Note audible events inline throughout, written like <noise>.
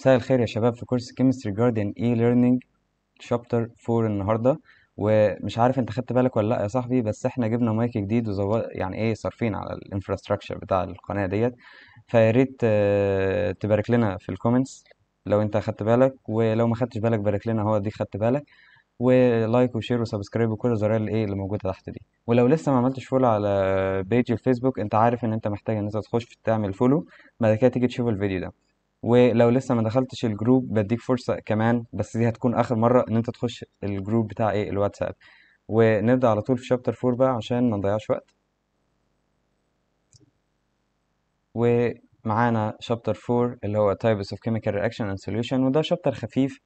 مساء الخير يا شباب في course chemistry جاردن e-learning chapter 4 النهارده. ومش عارف انت خدت بالك ولا لأ يا صاحبي بس إحنا جبنا مايك جديد وزو يعني إيه صارفين على ال infrastructure بتاع القناة ديت. فيا ريت آه، تبارك لنا في ال comments لو انت خدت بالك ولو ما خدتش بالك بارك لنا هو دي خدت بالك. و like و share و subscribe وكل الزراير اللي إيه اللي موجودة تحت دي. ولو لسه ما عملتش follow على page الفيسبوك انت عارف ان انت محتاج ان انت تخش تعمل follow بعد كده تيجي تشوف الفيديو ده. ولو لسه ما دخلتش ال group بديك فرصة كمان بس دي هتكون آخر مرة إن أنت تخش ال group بتاع إيه؟ الواتساب. ونبدأ على طول في chapter 4 بقى عشان ما نضيعش وقت. ومعانا chapter 4 اللي هو types of chemical reaction and solution وده chapter خفيف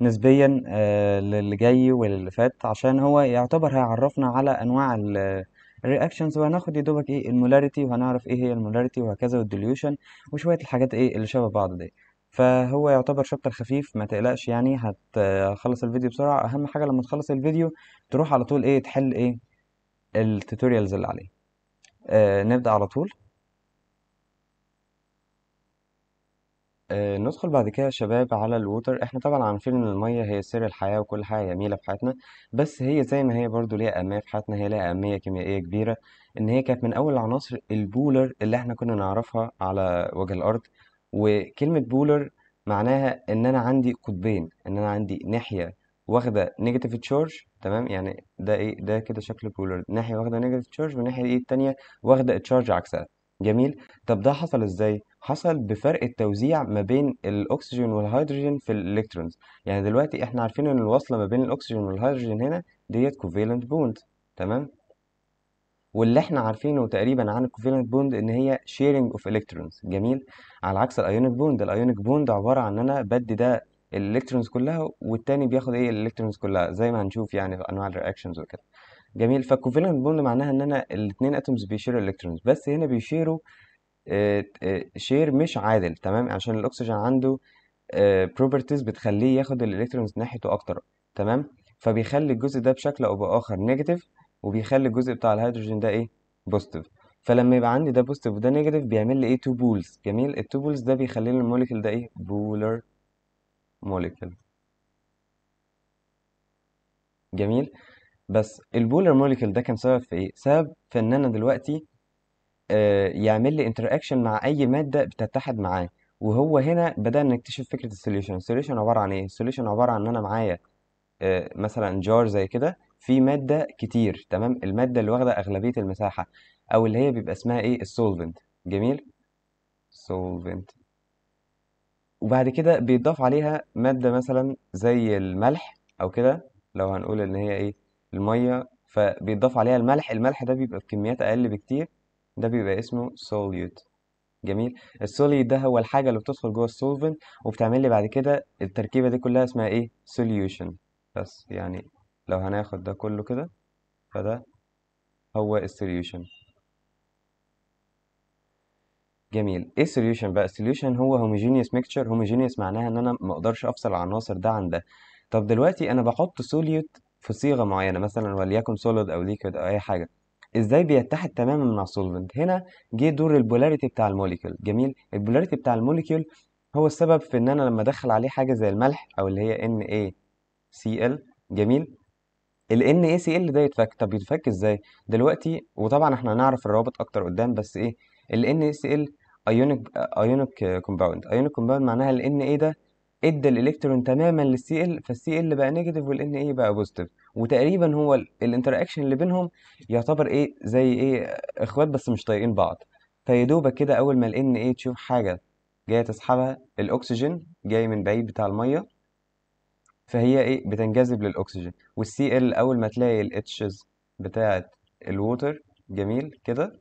نسبيا آه، للي جاي واللي فات عشان هو يعتبر هيعرفنا على أنواع ال reactions وهناخد يا دوبك إيه ال molarity وهنعرف إيه هي ال molarity وهكذا وال dilution وشوية الحاجات إيه اللي شبه بعض دي. فهو يعتبر chapter خفيف ما تقلقش يعني هتخلص الفيديو بسرعة. أهم حاجة لما تخلص الفيديو تروح على طول إيه تحل إيه ال tutorials اللي عليه. آه نبدأ على طول. آه ندخل بعد كده يا شباب على ال water. إحنا طبعا عارفين إن المية هي سر الحياة وكل حاجة جميلة في حياتنا بس هي زي ما هي برضو ليها أهمية في حياتنا. هي ليها أهمية كيميائية كبيرة إن هي كانت من أول العناصر ال polar اللي إحنا كنا نعرفها على وجه الأرض. وكلمة polar معناها إن أنا عندي قطبين إن أنا عندي ناحية واخدة negative charge تمام؟ يعني ده إيه؟ ده كده شكل polar. ناحية واخدة negative charge والناحية إيه التانية؟ واخدة charge عكسها. جميل؟ طب ده حصل إزاي؟ حصل بفرق التوزيع ما بين الأكسجين والهيدروجين في ال electrons. يعني دلوقتي إحنا عارفين إن الوصلة ما بين الأكسجين والهيدروجين هنا ديت covalent bond تمام؟ واللي إحنا عارفينه تقريبا عن ال covalent bond إن هي sharing of electrons جميل؟ على عكس ال ionic bond ال ionic bond عبارة عن إن أنا بدي ده ال electrons كلها والتاني بياخد إيه ال electrons كلها زي ما هنشوف يعني في أنواع ال reactions وكده. جميل؟ فال covalent bond معناها إن أنا الاثنين atoms بيشيروا electrons بس هنا بيشيروا share مش عادل تمام؟ عشان الأكسجين عنده properties بتخليه ياخد ال electrons ناحيته أكتر تمام؟ فبيخلي الجزء ده بشكل أو بآخر negative وبيخلي الجزء بتاع الهيدروجين ده إيه؟ positive فلما يبقى عندي ده positive وده negative بيعمل لي إيه؟ two poles جميل؟ ال two poles ده بيخلي لي ال molecule ده إيه؟ polar molecule. جميل؟ بس ال polar molecule ده كان سبب في إيه؟ سبب في إن أنا دلوقتي آه، يعمل لي interaction مع أي مادة بتتحد معاه. وهو هنا بدأنا نكتشف فكرة ال solution ال solution عبارة عن إيه؟ ال solution عبارة عن إن أنا معايا آه، مثلا jar زي كده في مادة كتير تمام؟ المادة اللي واخدة أغلبية المساحة أو اللي هي بيبقى اسمها إيه؟ ال solvent جميل؟ solvent وبعد كده بيضاف عليها مادة مثلا زي الملح أو كده لو هنقول إن هي إيه؟ المية. فبيضاف عليها الملح. الملح ده بيبقى بكميات أقل بكتير. ده بيبقى اسمه solute. جميل. ال solute ده هو الحاجة اللي بتدخل جوه ال solvent وبتعمل لي بعد كده التركيبة دي كلها اسمها إيه؟ solution. بس يعني لو هناخد ده كله كده فده هو ال solution جميل. إيه ال solution بقى؟ ال solution هو homogeneous mixture. homogeneous معناها إن أنا ما أقدرش أفصل العناصر ده عن ده. طب دلوقتي أنا بحط solute في صيغة معينة مثلا وليكن solid أو liquid أو أي حاجة. إزاي بيتحد تماما مع ال solvent هنا جه دور ال polarity بتاع ال molecule. جميل. ال polarity بتاع ال molecule هو السبب في إن أنا لما أدخل عليه حاجة زي الملح أو اللي هي NaCl جميل. ال NaCl ده يتفك. طب يتفك إزاي؟ دلوقتي وطبعا إحنا هنعرف الروابط أكتر قدام بس إيه؟ ال NaCl ionic ionic compound ionic compound معناها ال Na ده إدى الإلكترون تماما لل Cl فال Cl بقى negative وال Na بقى positive وتقريبا هو ال interaction اللي بينهم يعتبر إيه زي إيه إخوات بس مش طايقين بعض. فيدوبك كده أول ما ال Na تشوف حاجة جاية تسحبها الأكسجين جاي من بعيد بتاع المية فهي إيه بتنجذب للأكسجين. وال Cl أول ما تلاقي ال H's بتاعة ال water جميل كده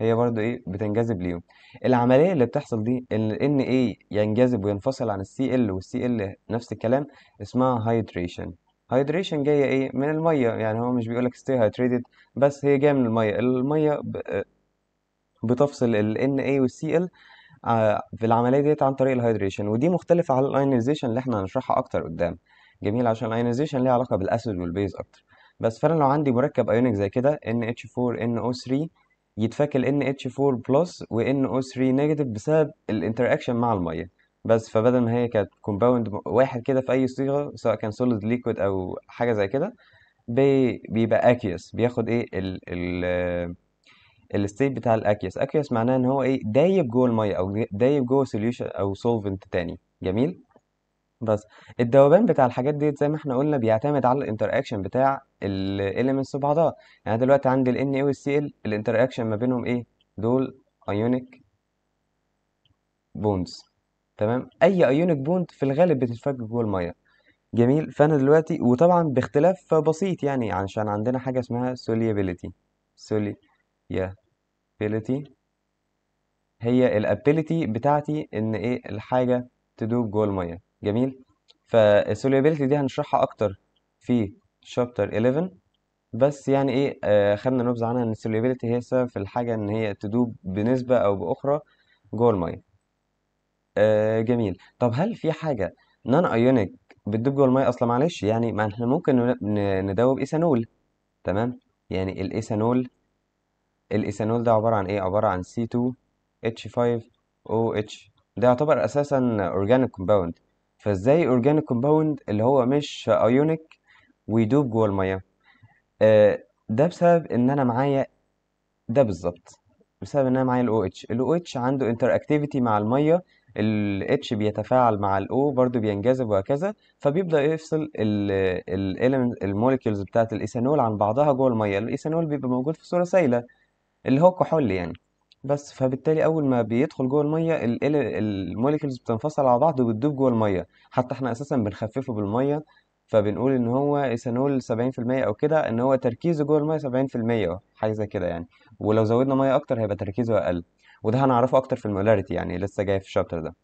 هي برضو إيه بتنجذب ليهم. العملية اللي بتحصل دي إن ال Na ينجذب وينفصل عن ال Cl وال Cl نفس الكلام اسمها hydration hydration جاية إيه؟ من المية. يعني هو مش بيقولك stay hydrated بس هي جاية من المية. المية بتفصل ال Na وال Cl ع- في العملية ديت عن طريق ال hydration ودي مختلفة عن ال ionization اللي إحنا هنشرحها أكتر قدام. جميل عشان ال ionization ليها علاقة بال acid وال base أكتر. بس فأنا لو عندي مركب ionic زي كده NH4NO3 يتفك ال NH4 plus و NO3 negative بسبب ال interaction مع المية. بس فبدل ما هي كانت compound واحد كده في أي صيغة سواء كان solid liquid أو حاجة زي كده بي بيبقى aqueous بياخد إيه؟ ال ال ال state بتاع ال aqueous aqueous معناه إن هو إيه؟ دايب جوه المية أو دايب جوه solution أو solvent تاني. جميل؟ بس الذوبان بتاع الحاجات ديت زي ما إحنا قلنا بيعتمد على ال interaction بتاع ال elements وبعضها يعني دلوقتي عندي ال Na وال Cl ال interaction ما بينهم إيه؟ دول ionic bonds تمام؟ أي ionic bond في الغالب بتتفك جوه المية. جميل. فأنا دلوقتي وطبعا باختلاف بسيط يعني عشان عندنا حاجة اسمها solubility. Solubility هي ال ability بتاعتي إن إيه؟ الحاجة تدوب جوه المية. جميل؟ فال solubility دي هنشرحها أكتر في chapter 11 بس يعني إيه؟ آه خدنا نبذة عنها إن ال solubility هي السبب في الحاجة إن هي تدوب بنسبة أو بأخرى جوه المية. آه جميل. طب هل في حاجة non-ionic بتدوب جوه المية أصلا؟ معلش يعني ما إحنا ممكن ندوب إيثانول تمام؟ يعني الإيثانول الإيثانول ده عبارة عن إيه؟ عبارة عن C2H5OH ده يعتبر أساسا organic compound فإزاي organic compound اللي هو مش ionic ويدوب جوه المية. آه ده بسبب إن أنا معايا ده بالظبط. بسبب إن أنا معايا ال OH ال OH عنده interactivity مع المية ال H بيتفاعل مع ال O برضه بينجذب وهكذا فبيبدأ يفصل ال ال molecules بتاعت الإيثانول عن بعضها جوه المية. الإيثانول بيبقى موجود في صورة سائلة اللي هو كحول يعني. بس فبالتالي أول ما بيدخل جوه المية ال molecules بتنفصل على بعض وبتدوب جوه المية. حتى إحنا أساسا بنخففه بالمية فبنقول إن هو إيثانول 70% أو كده إن هو تركيزه جوه المية 70% حاجة زي كده يعني. ولو زودنا مية أكتر هيبقى تركيزه أقل. وده هنعرفه أكتر في ال molarity يعني لسه جاي في ال chapter ده.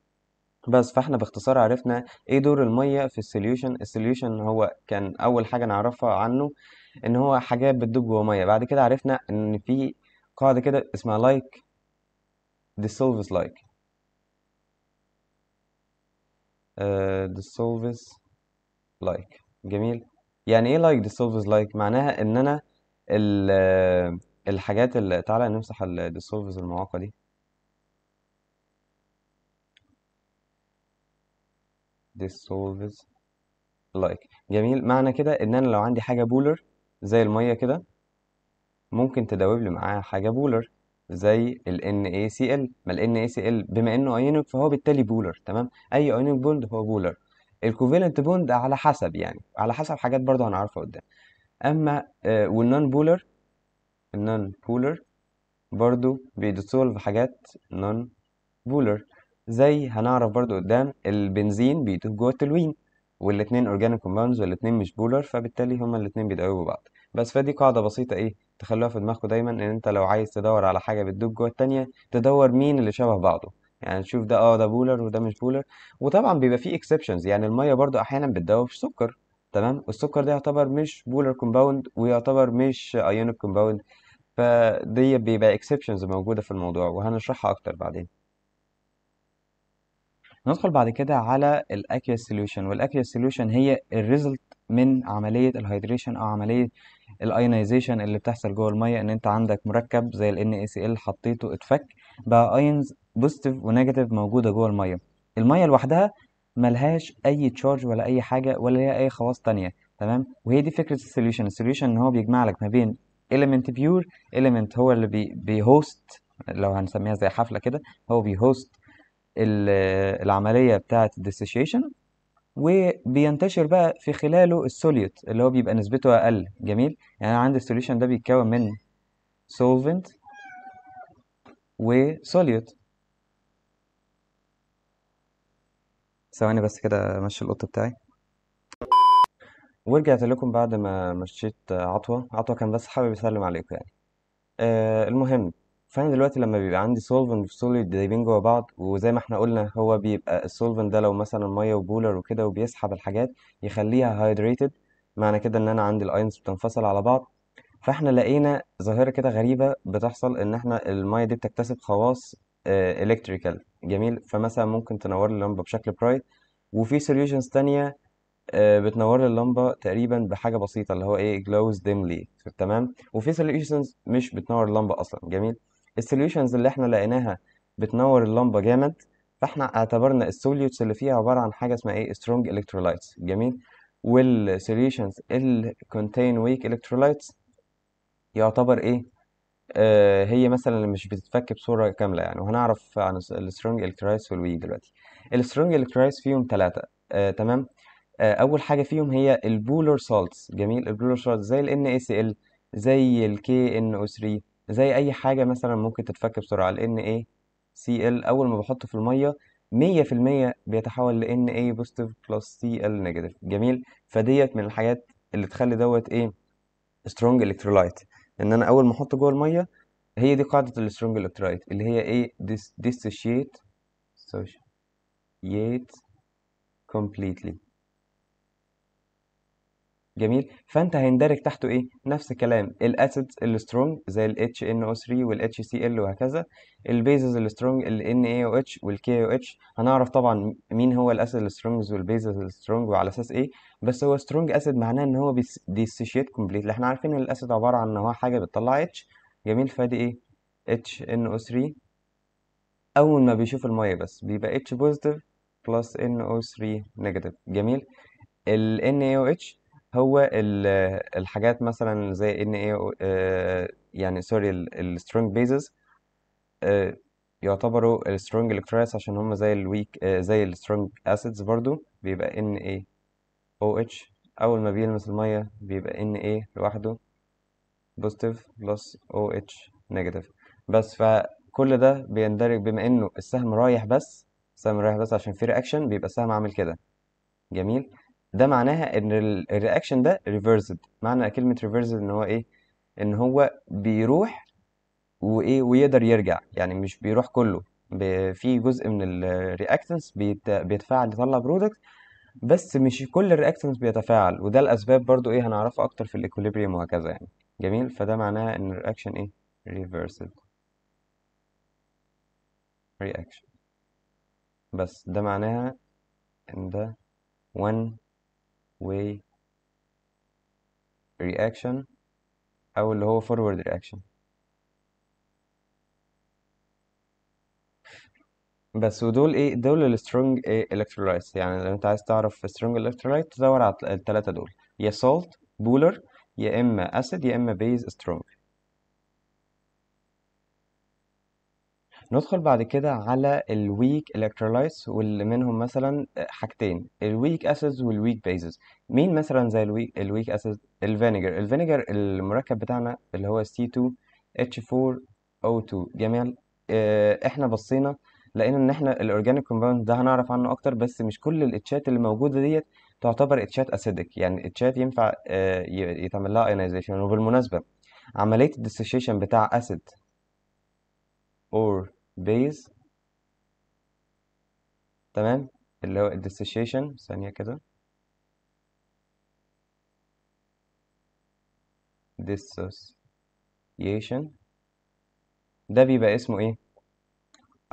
بس فإحنا باختصار عرفنا إيه دور المية في ال solution. ال solution هو كان أول حاجة نعرفها عنه إن هو حاجات بتدوب جوه مية. بعد كده عرفنا إن في قاعدة كده اسمها like dissolves like. uh, like dissolves like. جميل. يعني إيه like dissolves like معناها إن أنا ال الحاجات اللي تعالى نمسح ال dissolves المعاقة dissolves like. جميل. معنى كده إن أنا لو عندي حاجة polar زي المية كده ممكن تدوب لي معاها حاجة polar زي ال NaCl ما ال NaCl بما إنه ionic فهو بالتالي polar تمام؟ أي ionic bond هو polar. ال covalent bond على حسب يعني على حسب حاجات برضه هنعرفها قدام. أما وال non-polar ال non-polar برضه بي dissolve حاجات non-polar زي هنعرف برضه قدام البنزين بيدوب جوه التلوين والاتنين organic compounds والاتنين مش polar فبالتالي هما الاتنين بيدوبوا بعض بس فدي قاعدة بسيطة إيه تخلوها في دماغكم دايما إن أنت لو عايز تدور على حاجة بتدوب جوه التانية تدور مين اللي شبه بعضه. يعني تشوف ده آه ده polar وده مش polar وطبعا بيبقى فيه exceptions يعني المية برضو أحيانا بتدوب في سكر تمام؟ والسكر ده يعتبر مش polar compound ويعتبر مش ionic compound فدي بيبقى exceptions موجودة في الموضوع وهنشرحها أكتر بعدين. ندخل بعد كده على ال aqueous solution وال aqueous solution هي ال result من عملية ال hydration أو عملية ال ionization اللي بتحصل جوه المية إن أنت عندك مركب زي ال NaCl حطيته اتفك بقى ions positive و negative موجودة جوه المية. المية لوحدها ملهاش أي charge ولا أي حاجة ولا ليها أي خواص تانية تمام؟ وهي دي فكرة ال solution ال solution إن هو بيجمع لك ما بين element pure element هو اللي بي بي host لو هنسميها زي حفلة كده هو بي host العملية بتاعة ال dissociation وبينتشر بقى في خلاله ال solute اللي هو بيبقى نسبته أقل. جميل؟ يعني أنا عندي ال solution ده بيتكون من solvent و solute ثواني بس كده امشي القط بتاعي. ورجعت لكم بعد ما مشيت عطوة. عطوة كان بس حابب يسلم عليكم يعني. آه المهم فأنا دلوقتي لما بيبقى عندي solvent و solute دايبين جوا بعض وزي ما إحنا قلنا هو بيبقى ال solvent ده لو مثلا مية و polar وكده وبيسحب الحاجات يخليها hydrated معنى كده إن أنا عندي ال ions بتنفصل على بعض. فإحنا لقينا ظاهرة كده غريبة بتحصل إن إحنا المية دي بتكتسب خواص electrical جميل؟ فمثلا ممكن تنور لي اللمبة بشكل bright وفي solutions تانية آه، بتنور لي اللمبة تقريبا بحاجة بسيطة اللي هو إيه glows dimly. تمام؟ وفي solutions مش بتنور اللمبة أصلا. جميل؟ ال solutions اللي إحنا لقيناها بتنور اللمبة جامد فاحنا اعتبرنا ال solutes اللي فيها عبارة عن حاجة اسمها إيه؟ strong electrolytes جميل؟ وال solutions اللي contain weak electrolytes يعتبر إيه؟ آه هي مثلا اللي مش بتتفك بصورة كاملة يعني. وهنعرف عن ال strong electrolytes وال weak دلوقتي. ال strong electrolytes فيهم ثلاثة آه تمام؟ آه أول حاجة فيهم هي ال polar salts جميل؟ ال polar salts زي ال NaCl زي ال KNO3 زي أي حاجة مثلا ممكن تتفك بسرعة ال NaCl أول ما بحطه في المية 100% بيتحول ل Na positive plus Cl negative جميل؟ فديت من الحاجات اللي تخلي دوت إيه؟ strong electrolyte إن أنا أول ما أحطه جوه المية هي دي قاعدة ال strong electrolyte اللي هي إيه؟ dissociate dissociate completely. جميل. فأنت هيندرج تحته إيه؟ نفس الكلام ال acid ال strong زي ال HNO3 وال HCl وهكذا. ال bases ال strong ال NaOH وال KOH هنعرف طبعا مين هو الأسيد السترونج والبيزز السترونج وعلى أساس إيه. بس هو strong acid معناه إن هو dissociate complete إحنا عارفين إن ال acid عبارة عن إن هو حاجة بتطلع H. جميل. فادي إيه؟ HNO3 أول ما بيشوف المية بس بيبقى H positive plus NO3 negative جميل. ال NaOH هو الحاجات مثلا زي إن إيه يعني sorry ال strong bases يعتبروا ال strong electrolytes عشان هم زي ال weak زي ال strong acids برضو بيبقى إن إيه أو إتش. أول ما بيلمس المية بيبقى Na لوحده positive plus OH negative بس فكل ده بيندرج بما إنه السهم رايح بس السهم رايح بس عشان في reaction بيبقى السهم عامل كده. جميل؟ ده معناها إن ال reaction ده reversed معنى كلمة reversed إن هو إيه؟ إن هو بيروح وإيه؟ ويقدر يرجع. يعني مش بيروح كله. في جزء من ال reactants بيتفاعل يطلع product بس مش كل ال reactants بيتفاعل. وده الأسباب برضو إيه؟ هنعرفه أكتر في ال equilibrium وهكذا يعني. جميل؟ فده معناه إن ال reaction إيه؟ reversed reaction بس ده معناها إن ده one way reaction أو اللي هو forward reaction. بس ودول إيه؟ دول ال strong إيه؟ electrolytes. يعني لو أنت عايز تعرف strong electrolyte تدور على الثلاثه دول. يا salt بولر يا إما acid يا إما base strong. ندخل بعد كده على ال weak electrolytes واللي منهم مثلا حاجتين ال weak acids وال weak bases. مين مثلا زي الويك الويك acid الفينيجر الفينيجر المركب بتاعنا اللي هو C2H4O2 جميل. إحنا بصينا لقينا إن إحنا ال organic compound ده هنعرف عنه أكتر بس مش كل ال H ات اللي موجودة ديت تعتبر H ات acidic يعني H ات ينفع يتعمل لها ionization وبالمناسبة عملية ال dissociation بتاع acid or base تمام؟ اللي هو ال dissociation ثانية كده. Dissociation. ده بيبقى اسمه إيه؟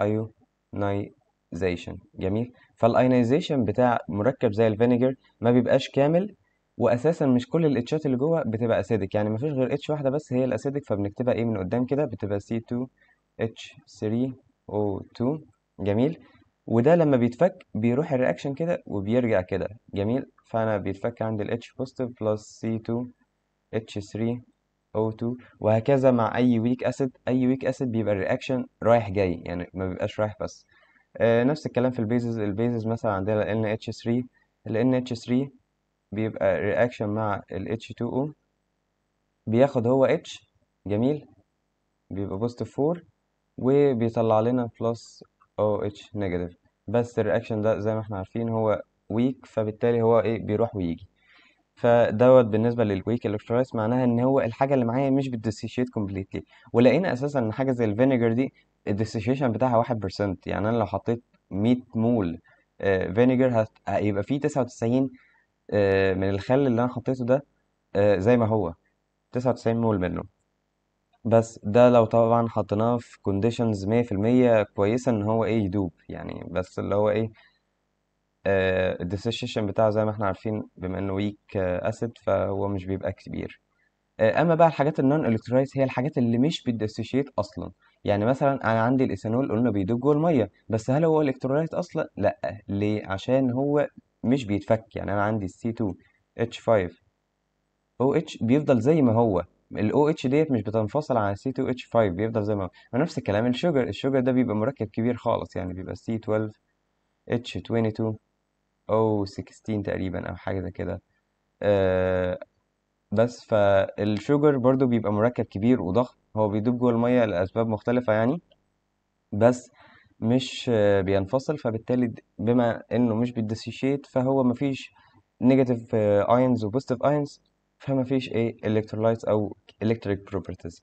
Ionization. جميل. فال ionization بتاع مركب زي ال vinegar ما بيبقاش كامل واساسا مش كل ال H ات اللي جوه بتبقى acidic يعني ما فيش غير H واحدة بس هي ال acidic فبنكتبها إيه من قدام كده؟ بتبقى C2 H3O2 جميل. وده لما بيتفك بيروح ال reaction كده وبيرجع كده. جميل. فأنا بيتفك عند ال H positive plus C2 H3O2 وهكذا مع أي weak acid أي weak acid بيبقى ال reaction رايح جاي يعني ما بيبقاش رايح بس. آه نفس الكلام في ال bases ال bases مثلا عندنا ال NH3 ال NH3 بيبقى reaction مع ال H2O بياخد هو H. جميل. بيبقى positive 4 وبيطلع لنا plus OH negative بس ال reaction ده زي ما إحنا عارفين هو weak فبالتالي هو إيه بيروح ويجي. فدوت بالنسبة لل weak electrolytes معناها إن هو الحاجة اللي معايا مش بت dissociate completely ولقينا أساسا إن حاجة زي ال vinegar دي ال dissociation بتاعها 1% يعني أنا لو حطيت 100 mole vinegar هيبقى فيه 99 من الخل اللي أنا حطيته ده زي ما هو. 99 مول منه. بس ده لو طبعا حطيناه في conditions مية في المية كويسة إن هو إيه يدوب يعني بس اللي هو إيه ال dissociation بتاعه زي ما إحنا عارفين بما إنه weak acid فهو مش بيبقى كبير. أما بقى الحاجات ال non electrolytes هي الحاجات اللي مش بت dissociate أصلا. يعني مثلا أنا عندي الايثانول قلنا بيدوب جوه المية بس هل هو electrolyte أصلا؟ لأ ليه؟ عشان هو مش بيتفك. يعني أنا عندي C2H5 OH بيفضل زي ما هو. ال OH ديت مش بتنفصل عن C2H5 بيفضل زي ما هو. ونفس الكلام ال sugar ال sugar ده بيبقى مركب كبير خالص يعني بيبقى C12H22 أو 16 تقريبا أو حاجة زي كده. آه بس فال sugar برضو بيبقى مركب كبير وضخم هو بيدوب جوه المية لأسباب مختلفة يعني بس مش بينفصل فبالتالي بما إنه مش بي dissociate فهو مفيش negative ions و positive ions فمفيش إيه electrolytes أو electric properties.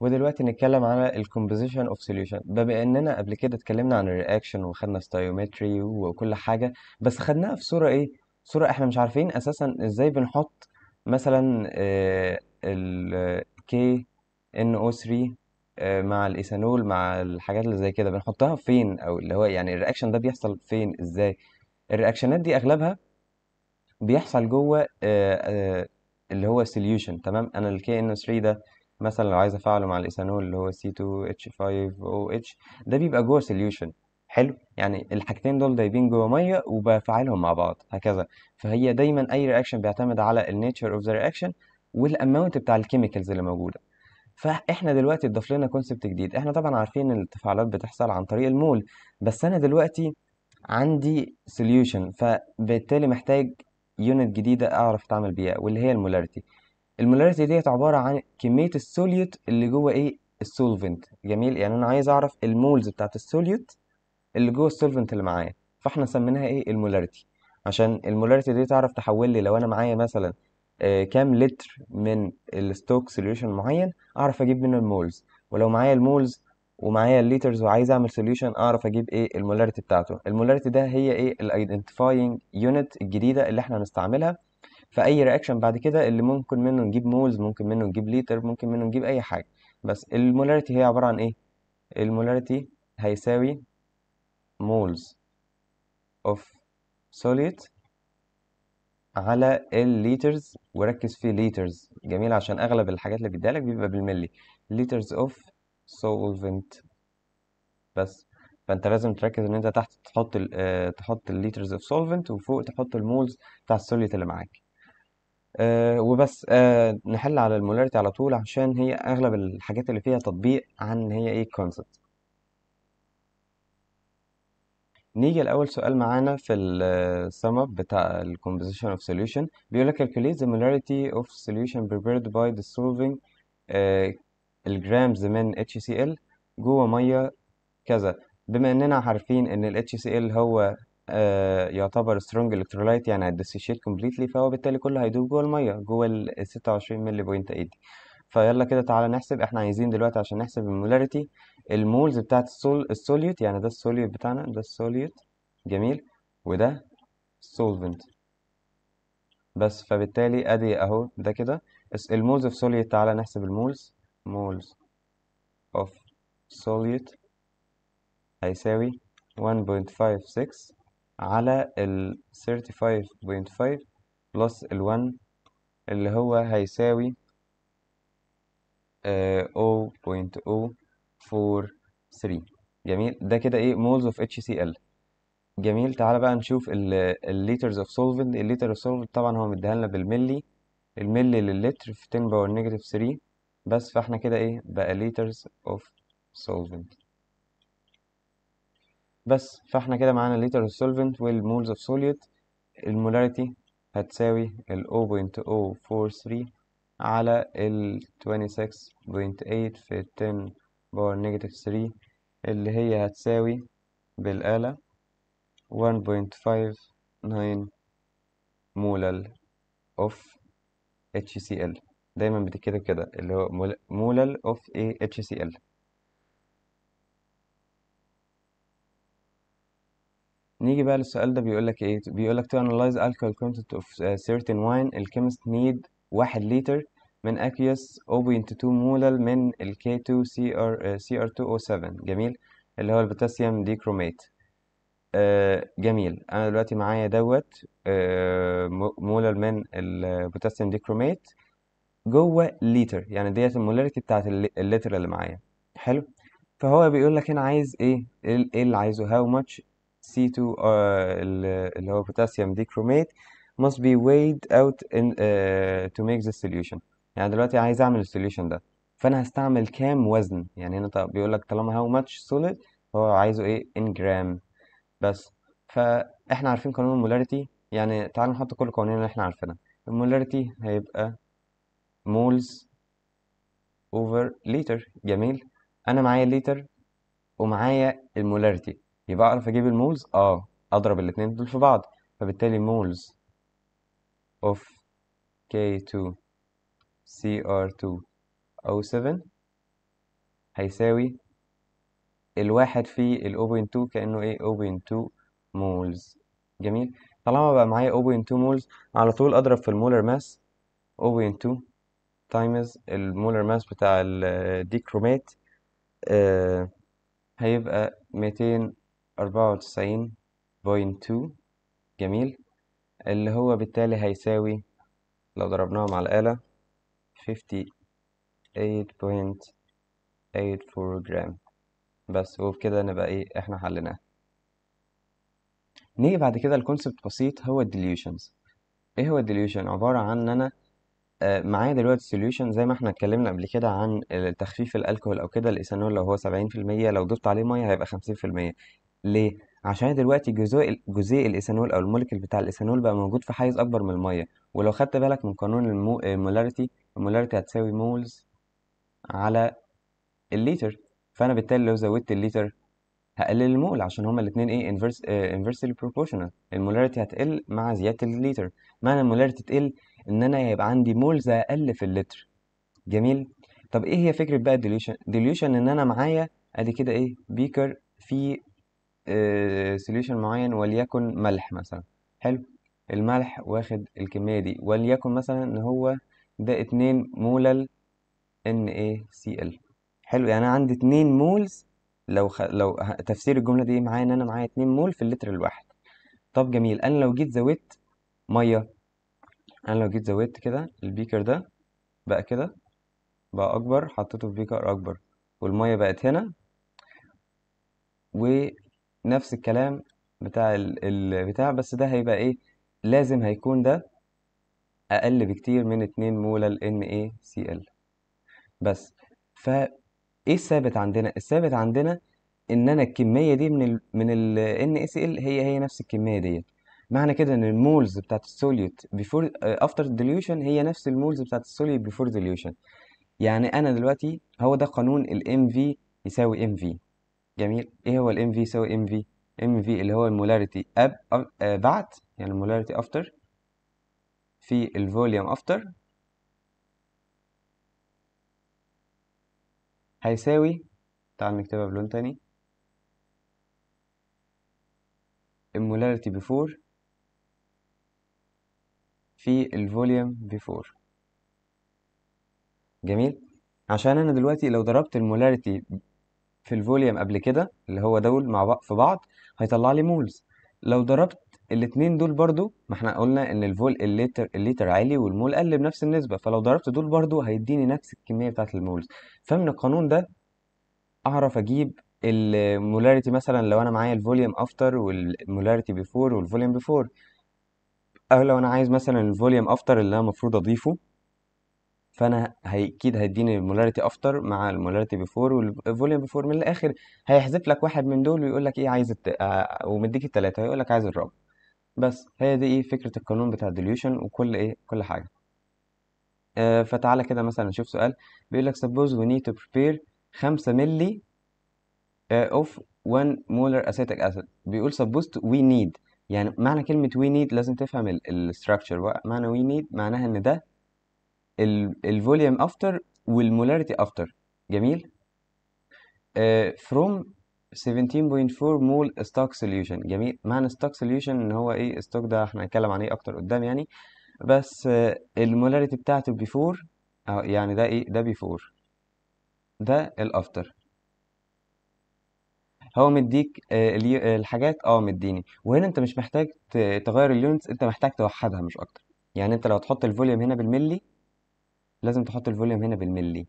ودلوقتي نتكلم على ال composition of solution. بما إننا قبل كده اتكلمنا عن ال reaction وخدنا stoichiometry وكل حاجة بس خدناها في صورة إيه؟ صورة إحنا مش عارفين أساسا إزاي بنحط مثلا آه، ال KNO3 آه، مع الإيثانول مع الحاجات اللي زي كده بنحطها فين؟ أو اللي هو يعني ال reaction ده بيحصل فين؟ إزاي؟ ال reaction ات دي أغلبها بيحصل جوه آه، آه، اللي هو solution تمام؟ أنا ال KNO3 ده مثلا لو عايز أفعله مع الإيثانول اللي هو C2H5OH ده بيبقى جوه solution. حلو؟ يعني الحاجتين دول دايبين جوه مية وبفعلهم مع بعض هكذا. فهي دايما أي reaction بيعتمد على ال nature of the reaction وال amount بتاع ال chemicals اللي موجودة. فاحنا دلوقتي اتضاف لنا concept جديد. إحنا طبعا عارفين إن التفاعلات بتحصل عن طريق المول بس أنا دلوقتي عندي solution فبالتالي محتاج unit جديدة أعرف أتعامل بيها واللي هي ال molarity. ال molarity ديت عبارة عن كمية ال solute اللي جوه إيه؟ ال solvent جميل؟ يعني أنا عايز أعرف ال moles بتاعت ال solute اللي جوه ال solvent اللي معايا. فاحنا سميناها إيه؟ ال molarity. عشان ال molarity دي تعرف تحول لي لو أنا معايا مثلا كام لتر من ال stock solution معين أعرف أجيب منه ال moles. ولو معايا ال moles ومعايا ال liters وعايز أعمل solution أعرف أجيب إيه ال molarity بتاعته. ال molarity ده هي إيه ال identifying unit الجديدة اللي إحنا هنستعملها. في اي reaction بعد كده اللي ممكن منه نجيب moles ممكن منه نجيب لتر ممكن منه نجيب أي حاجة. بس ال molarity هي عبارة عن إيه؟ ال molarity هيساوي moles of solute على ال liters وركز في liters جميل عشان أغلب الحاجات اللي بيديها لك بيبقى بالملي. liters of solvent. بس. فأنت لازم تركز إن أنت تحت تحط ال آه، تحط ال liters of solvent وفوق تحط ال moles بتاع ال solute اللي معاك. أه وبس. أه نحل على ال molarity على طول عشان هي أغلب الحاجات اللي فيها تطبيق عن هي إيه concept نيجي لأول سؤال معانا في السم اب بتاع ال composition of solution. بيقول لك calculate the molarity of solution prepared by dissolving uh, ال grams من HCl جوه مية كذا. بما إننا عارفين إن ال HCl هو آه يعتبر strong electrolyte يعني هي dissociate completely فهو بالتالي كله هيدوب جوه المية جوه ال 26 ملي point 80 فيلا كده تعالى نحسب. إحنا عايزين دلوقتي عشان نحسب ال molarity ال moles بتاعت ال sol ال solute يعني ده ال solute بتاعنا ده ال solute جميل وده solvent. بس فبالتالي ادي اهو ده كده. ال moles of solute تعالى نحسب ال moles. moles of solute هيساوي 1.56 على ال 35.5 plus ال 1 اللي هو هيساوي 0.043 جميل. ده كده إيه؟ moles of HCl جميل. تعالى بقى نشوف ال liters of solvent ال liter of solvent طبعا هو مديها لنا بالملي. الملي للتر في 10 power negative 3 بس فاحنا كده إيه؟ بقى liters of solvent. بس فاحنا كده معانا liters of solvent وال moles of solute. ال molarity هتساوي ال 0.043 على ال 26.8 في 10 power negative 3 اللي هي هتساوي بالآلة 1.59 molar of HCl دايما بتتكتب كده اللي هو molar of a HCl نيجي بقى للسؤال ده بيقول لك إيه؟ بيقول لك to analyze alcohol content of certain wine ال chemist need 1 لتر من aqueous 0.2 molar من ال K2CR CR2O7 جميل. اللي هو ال potassium dichromate آه جميل. أنا دلوقتي معايا دوت آه mo- molar من ال potassium dichromate جوه لتر. يعني ديت ال molarity بتاعت الل- اللتر اللي معايا. حلو؟ فهو بيقول لك هنا عايز إيه؟ إيه اللي عايزه؟ much C2 آه ال- اللي هو potassium dichromate must be weighed out in uh, to make the solution. يعني دلوقتي عايز أعمل ال solution ده. فأنا هستعمل كام وزن؟ يعني هنا طب بيقول لك طالما how much solid هو عايزه إيه؟ in gram. بس. فإحنا عارفين قانون ال molarity. يعني تعال نحط كل القوانين اللي إحنا عارفينها. ال molarity هيبقى moles over liter. جميل. أنا معايا الليتر ومعايا ال molarity. يبقى أعرف أجيب ال moles؟ آه. أضرب الاتنين دول في بعض. فبالتالي moles of K2 CR2 O7 هيساوي الواحد في ال 0.2 كأنه إيه؟ 0.2 moles جميل. طالما بقى معايا 0.2 moles على طول أضرب في ال molar mass 0.2 times ال molar mass بتاع ال dichromate آه هيبقى 294.2 جميل. اللي هو بالتالي هيساوي لو ضربناهم على الآلة 58.84 جرام بس وبكده نبقى إيه؟ إحنا حليناه نيجي بعد كده ال concept بسيط هو ال dilutions إيه هو ال dilution عبارة عن إن أنا آه، معايا دلوقتي solution زي ما إحنا اتكلمنا قبل كده عن تخفيف الالكوهول أو كده الإيثانول لو هو 70% لو ضفت عليه مية هيبقى 50% ليه؟ عشان دلوقتي جزيء جزيء الإيثانول أو ال molecule بتاع الإيثانول بقى موجود في حيز أكبر من المية. ولو خدت بالك من قانون ال mo... ال molarity ال molarity هتساوي moles على الليتر فأنا بالتالي لو زودت الليتر هقلل المول عشان هما الاثنين إيه آه inversely proportional. ال molarity هتقل مع زيادة الليتر معنى ال molarity تقل إن أنا هيبقى عندي moles أقل في اللتر جميل؟ طب إيه هي فكرة بقى ال dilution dilution إن أنا معايا؟ أدي كده إيه beaker فيه solution معين وليكن ملح مثلا. حلو. الملح واخد الكمية دي. وليكن مثلا إن هو ده 2 molar NaCl حلو. يعني أنا عندي 2 moles لو خ... لو تفسير الجملة دي معايا إن أنا معايا 2 مول في اللتر الواحد. طب جميل. أنا لو جيت زودت مية أنا لو جيت زودت كده ال beaker ده بقى كده بقى أكبر حطيته في beaker أكبر والمية بقت هنا ونفس الكلام بتاع ال... البتاع بس ده هيبقى إيه؟ لازم هيكون ده أقل بكتير من 2 molar NaCl بس فايه الثابت عندنا؟ الثابت عندنا إن أنا الكمية دي من ال من ال NaCl هي هي نفس الكمية دي معنى كده إن ال moles بتاعت ال solute before after dilution هي نفس ال moles بتاعت ال solute before dilution يعني أنا دلوقتي هو ده قانون ال MV يساوي MV جميل. إيه هو ال MV يساوي MV MV اللي هو ال molarity اب آه، بعد يعني ال molarity after في ال volume after هيساوي تعال نكتبها بلون تاني ال molarity before في ال volume before جميل. عشان أنا دلوقتي لو ضربت ال molarity في ال volume قبل كده اللي هو دول مع بعض في بعض هيطلع لي moles لو ضربت الاتنين دول برضو ما إحنا قلنا إن الفول الليتر الليتر عالي والمول قل بنفس النسبة فلو ضربت دول برضو هيديني نفس الكمية بتاعت ال moles فمن القانون ده أعرف أجيب ال molarity مثلا لو أنا معايا ال volume after وال molarity before وال volume before أو لو أنا عايز مثلا ال volume after اللي أنا المفروض أضيفه فأنا أكيد هيديني ال molarity after مع ال molarity before وال volume before من الآخر. هيحذف لك واحد من دول ويقول لك إيه عايز الت... آه ومديك التلاتة هيقول لك عايز الرابع. بس هي دي إيه فكرة القانون بتاع ال dilution وكل إيه كل حاجة. آه فتعالى كده مثلا نشوف سؤال. بيقول لك suppose we need to prepare 5 ملي uh, of 1 molar acetic acid. بيقول suppose we need. يعني معنى كلمة we need لازم تفهم ال structure. معنى we need معناها إن ده ال volume after وال molarity after جميل؟ uh, from 17.4 مول stock solution جميل؟ معنى stock solution إن هو إيه؟ stock ده إحنا هنتكلم عن إيه أكتر قدام يعني. بس uh, ال molarity بتاعته before يعني ده إيه؟ ده before ده ال after هو مديك آه، آه، الحاجات آه مديني. وهنا أنت مش محتاج تغير ال units أنت محتاج توحدها مش أكتر. يعني أنت لو تحط ال volume هنا بالملي لازم تحط ال volume هنا بالملي.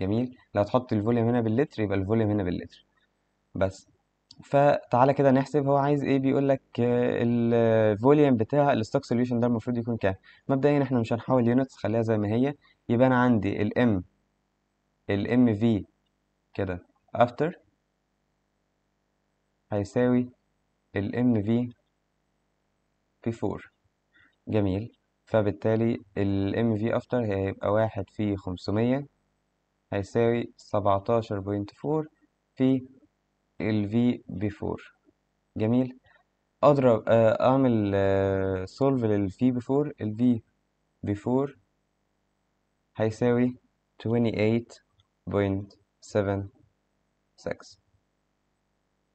جميل؟ لو تحط ال volume هنا باللتر يبقى ال volume هنا باللتر. بس. فتعالى كده نحسب هو عايز إيه؟ بيقول لك ال volume بتاع ال stock solution ده المفروض يكون كام؟ مبدئيا إحنا مش هنحول units خليها زي ما هي. يبقى أنا عندي ال M ال MV كده after هيساوي ال MV before جميل. فبالتالي ال MV after هيبقى واحد في خمسمية هيساوي سبعتاشر point four في ال V before. جميل. أضرب آه، أعمل solve لل V before. ال V before هيساوي twenty eight point seven six.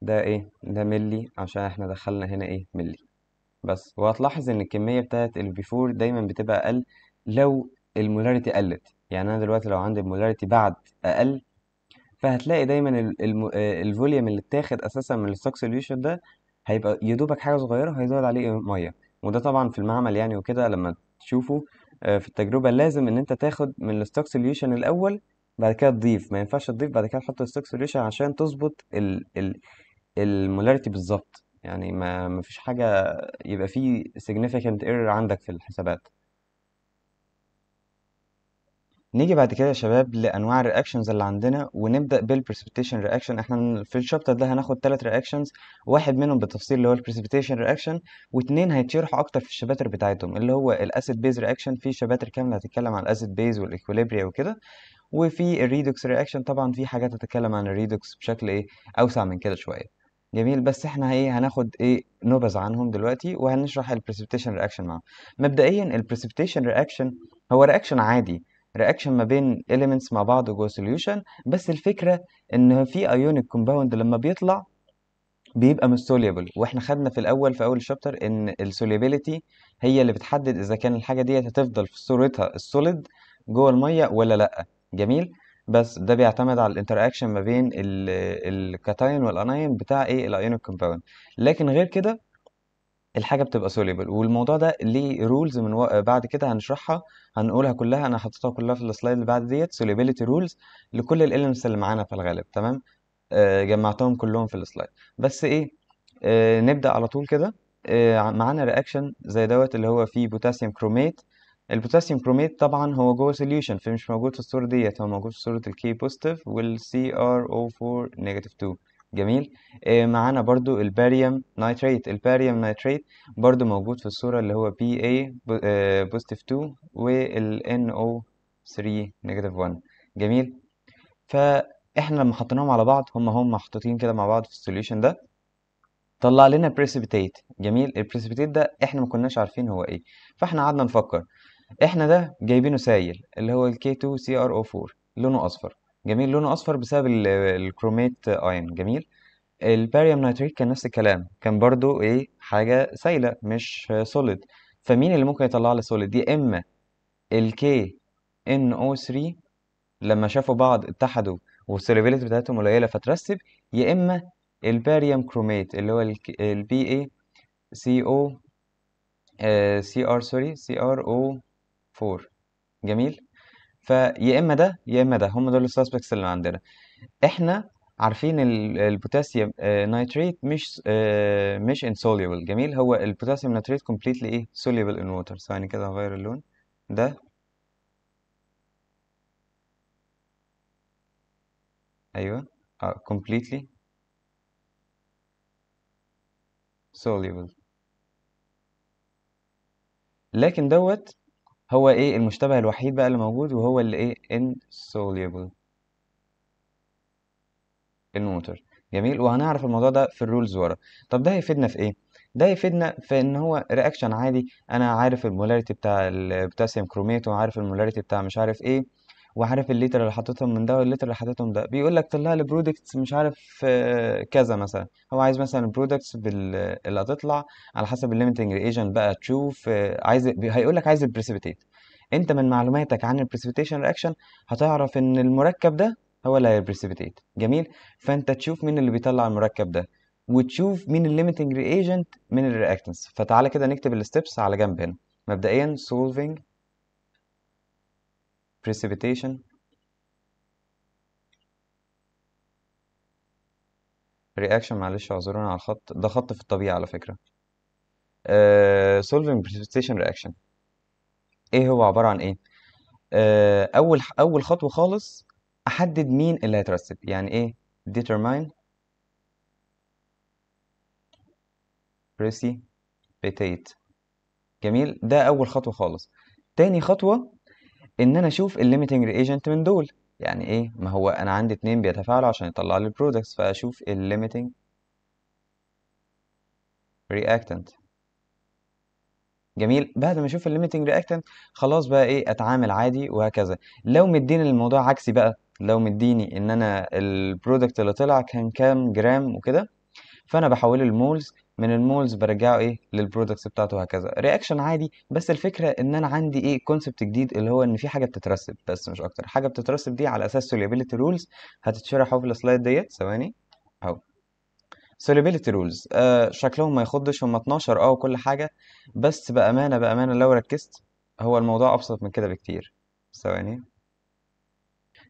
ده إيه؟ ده ملي عشان إحنا دخلنا هنا إيه؟ ملي بس. وهتلاحظ إن الكمية بتاعت ال before دايما بتبقى أقل لو ال molarity قلت. يعني أنا دلوقتي لو عندي ال molarity بعد أقل فهتلاقي دايما ال- الم- آه، ال volume اللي اتاخد أساسا من ال stock solution ده هيبقى يدوبك حاجة صغيرة هيزود عليه مية. وده طبعا في المعمل يعني وكده لما تشوفه آه، في التجربة لازم إن أنت تاخد من ال stock solution الأول بعد كده تضيف. ما ينفعش تضيف بعد كده تحط ال stock solution عشان تظبط ال ال ال molarity بالظبط. يعني ما ما فيش حاجة يبقى فيه significant error عندك في الحسابات. نيجي بعد كده يا شباب لأنواع ال reactions اللي عندنا ونبدأ بال precipitation reaction إحنا في ال chapter ده هناخد ثلاث reactions واحد منهم بالتفصيل اللي هو ال precipitation reaction واثنين هيتشرحوا أكتر في الشباتر بتاعتهم اللي هو ال acid base reaction في شباتر كاملة هتتكلم عن ال acid base وال equilibria وكده وفي ال redox reaction طبعا في حاجات هتتكلم عن ال redox بشكل إيه أوسع من كده شوية. جميل. بس إحنا إيه هناخد إيه نبذ عنهم دلوقتي وهنشرح ال precipitation reaction معاهم. مبدئيا ال precipitation reaction هو reaction عادي. reaction ما بين elements مع بعض جوه solution. بس الفكرة إن في ionic compound لما بيطلع بيبقى مش soluble. وإحنا خدنا في الأول في أول ال chapter إن ال solubility هي اللي بتحدد إذا كان الحاجة ديت هتفضل في صورتها ال solid جوه المية ولا لأ. جميل؟ بس ده بيعتمد على ال interaction ما بين ال cation وال anion بتاع إيه ال ionic compound لكن غير كده الحاجة بتبقى soluble والموضوع ده ليه rules من و... بعد كده هنشرحها هنقولها كلها أنا حطيتها كلها في ال slide اللي بعد ديت solubility rules لكل ال elements اللي معانا في الغالب. تمام؟ آه جمعتهم كلهم في ال slide بس إيه؟ آه نبدأ على طول كده. آه معانا reaction زي دوت اللي هو فيه potassium chromate ال potassium chromate طبعا هو جوه solution فمش موجود في الصورة ديت هو موجود في صورة ال K positive وال CrO 4 negative 2 جميل. آه معانا برضو ال barium nitrate ال barium nitrate برضو موجود في الصورة اللي هو BA positive 2 وال NO3 negative 1 جميل. فإحنا لما حطيناهم على بعض هم هم محطوطين كده مع بعض في ال solution ده طلع لنا precipitate جميل. ال precipitate ده إحنا ما كناش عارفين هو إيه. فإحنا قعدنا نفكر. إحنا ده جايبينه سايل اللي هو ال K2CrO4 لونه أصفر. جميل لونه أصفر بسبب ال- ال chromate ion جميل. ال barium nitrate كان نفس الكلام كان برضو إيه حاجة سايلة مش solid فمين اللي ممكن يطلع لي solid يا إما ال KNO3 لما شافوا بعض اتحدوا وال solubility بتاعتهم قليلة فترسب يا إما ال barium chromate اللي هو ال BaCO آه CR سوري CrO4 جميل. فيا إما ده يا إما ده. هم دول ال suspects اللي عندنا. إحنا عارفين ال- البوتاسيوم آه، nitrate مش آه، مش insoluble. جميل. هو البوتاسيوم nitrate completely إيه؟ soluble in water. ثواني كده هغير اللون. ده. أيوه. آه completely soluble. لكن دوت هو إيه المشتبه الوحيد بقى اللي موجود وهو اللي إيه؟ insoluble. in water. جميل. وهنعرف الموضوع ده في ال rules ورا. طب ده هيفيدنا في إيه؟ ده هيفيدنا في إن هو reaction عادي. أنا عارف ال molarity بتاع البوتاسيوم chromate وعارف ال molarity بتاع مش عارف إيه. وعارف الليتر اللي حاططهم من ده والليتر اللي حاططهم ده. بيقول لك طلع لي products مش عارف آه، كذا مثلا. هو عايز مثلا ال products بال... اللي هتطلع على حسب ال limiting reagent بقى تشوف آه، عايز هيقول لك عايز ال precipitate انت من معلوماتك عن ال precipitation reaction هتعرف ان المركب ده هو اللي هي precipitate جميل؟ فانت تشوف مين اللي بيطلع المركب ده وتشوف مين ال limiting reagent من ال reactants فتعالى كده نكتب ال steps على جنب هنا. مبدئيا solving precipitation. Reaction معلش اعذرونا على الخط. ده خط في الطبيعة على فكرة. uh, solving precipitation reaction. إيه هو عبارة عن إيه؟ uh, أول أول خطوة خالص أحدد مين اللي هيترسب. يعني إيه؟ determine precipitate. جميل؟ ده أول خطوة خالص. تاني خطوة إن أنا أشوف ال limiting reagent من دول. يعني إيه؟ ما هو أنا عندي اتنين بيتفاعلوا عشان يطلع لي ال products فأشوف ال limiting reactant جميل. بعد ما أشوف ال limiting reactant خلاص بقى إيه؟ أتعامل عادي وهكذا. لو مديني الموضوع عكسي بقى لو مديني إن أنا ال product اللي طلع كان كام جرام وكده فأنا بحوله ل moles من ال moles برجعه إيه لل products بتاعته وهكذا. reaction عادي بس الفكرة إن أنا عندي إيه concept جديد اللي هو إن في حاجة بتترسب بس مش أكتر. حاجة بتترسب دي على أساس solubility rules هتتشرح في ال slide ديت. ثواني. أهو. solubility rules آه شكلهم ما يخضش هم 12 آه وكل حاجة. بس بأمانة بأمانة لو ركزت هو الموضوع أبسط من كده بكتير. ثواني.